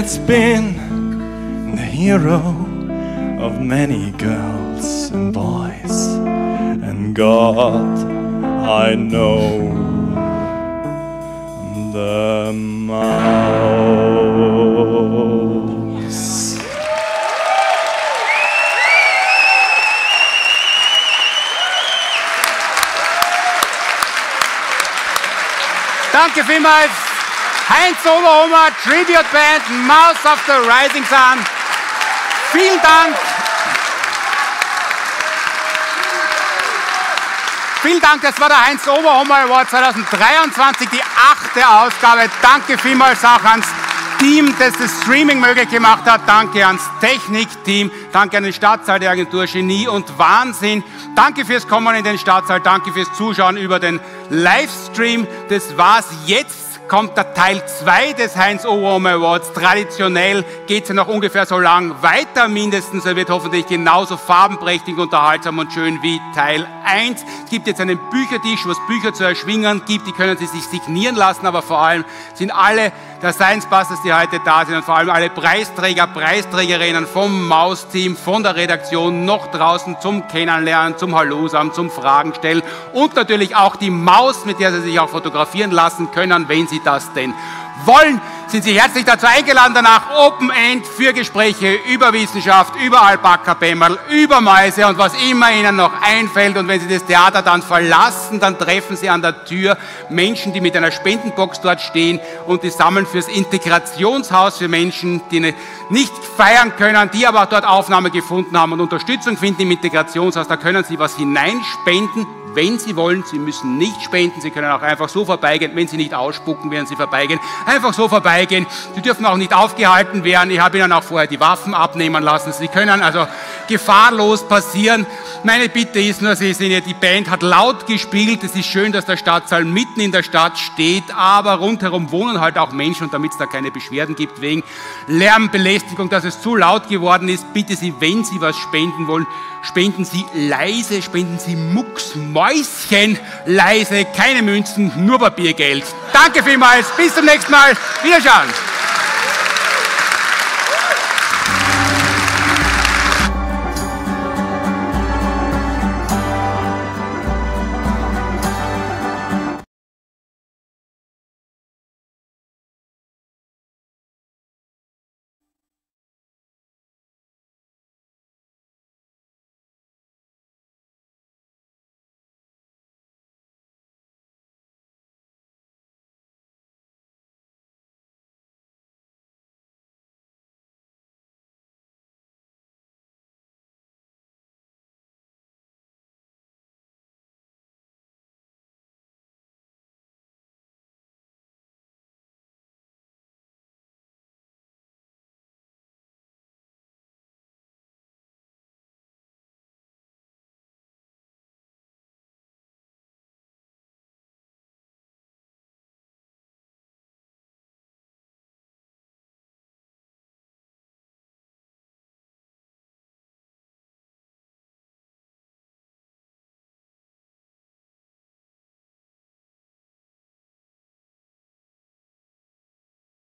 it's been the hero of many girls and boys, and God, I know the mouse. Danke vielmals. Heinz Oberhomer, Tribute Band, Mouse of the Rising Sun. Vielen Dank. Vielen Dank, das war der Heinz Oberhomer Award 2023, die achte Ausgabe. Danke vielmals auch ans Team, das das Streaming möglich gemacht hat. Danke ans Technikteam. Danke an die Stadtsaal der Agentur Genie und Wahnsinn. Danke fürs Kommen in den Stadtsaal. Danke fürs Zuschauen über den Livestream. Das war's jetzt kommt der Teil 2 des Heinz Oberhomer Awards. Traditionell geht es ja noch ungefähr so lang weiter mindestens. Er wird hoffentlich genauso farbenprächtig, unterhaltsam und schön wie Teil 1. Es gibt jetzt einen Büchertisch, wo es Bücher zu erschwingen gibt. Die können Sie sich signieren lassen, aber vor allem sind alle der Science Busters, die heute da sind und vor allem alle Preisträger, Preisträgerinnen vom Maus-Team, von der Redaktion noch draußen zum Kennenlernen, zum Hallo sagen, zum Fragen stellen und natürlich auch die Maus, mit der Sie sich auch fotografieren lassen können, wenn Sie das denn wollen, sind Sie herzlich dazu eingeladen, danach Open End für Gespräche über Wissenschaft, über Alpaka-Bämmerl, über Mäuse und was immer Ihnen noch einfällt. Und wenn Sie das Theater dann verlassen, dann treffen Sie an der Tür Menschen, die mit einer Spendenbox dort stehen und die sammeln fürs Integrationshaus für Menschen, die nicht feiern können, die aber dort Aufnahme gefunden haben und Unterstützung finden im Integrationshaus. Da können Sie was hineinspenden, wenn Sie wollen. Sie müssen nicht spenden. Sie können auch einfach so vorbeigehen. Wenn Sie nicht ausspucken, werden Sie vorbeigehen. Einfach so vorbeigehen. Sie dürfen auch nicht aufgehalten werden. Ich habe Ihnen auch vorher die Waffen abnehmen lassen. Sie können also gefahrlos passieren. Meine Bitte ist nur, Sie sehen ja, die Band hat laut gespielt. Es ist schön, dass der Stadtsaal mitten in der Stadt steht, aber rundherum wohnen halt auch Menschen und damit es da keine Beschwerden gibt wegen Lärmbelästigung, dass es zu laut geworden ist, bitte Sie, wenn Sie was spenden wollen, spenden Sie leise, spenden Sie Mucksmäuschen leise, keine Münzen, nur Papiergeld. Danke vielmals, bis zum nächsten Mal, Wiederschauen.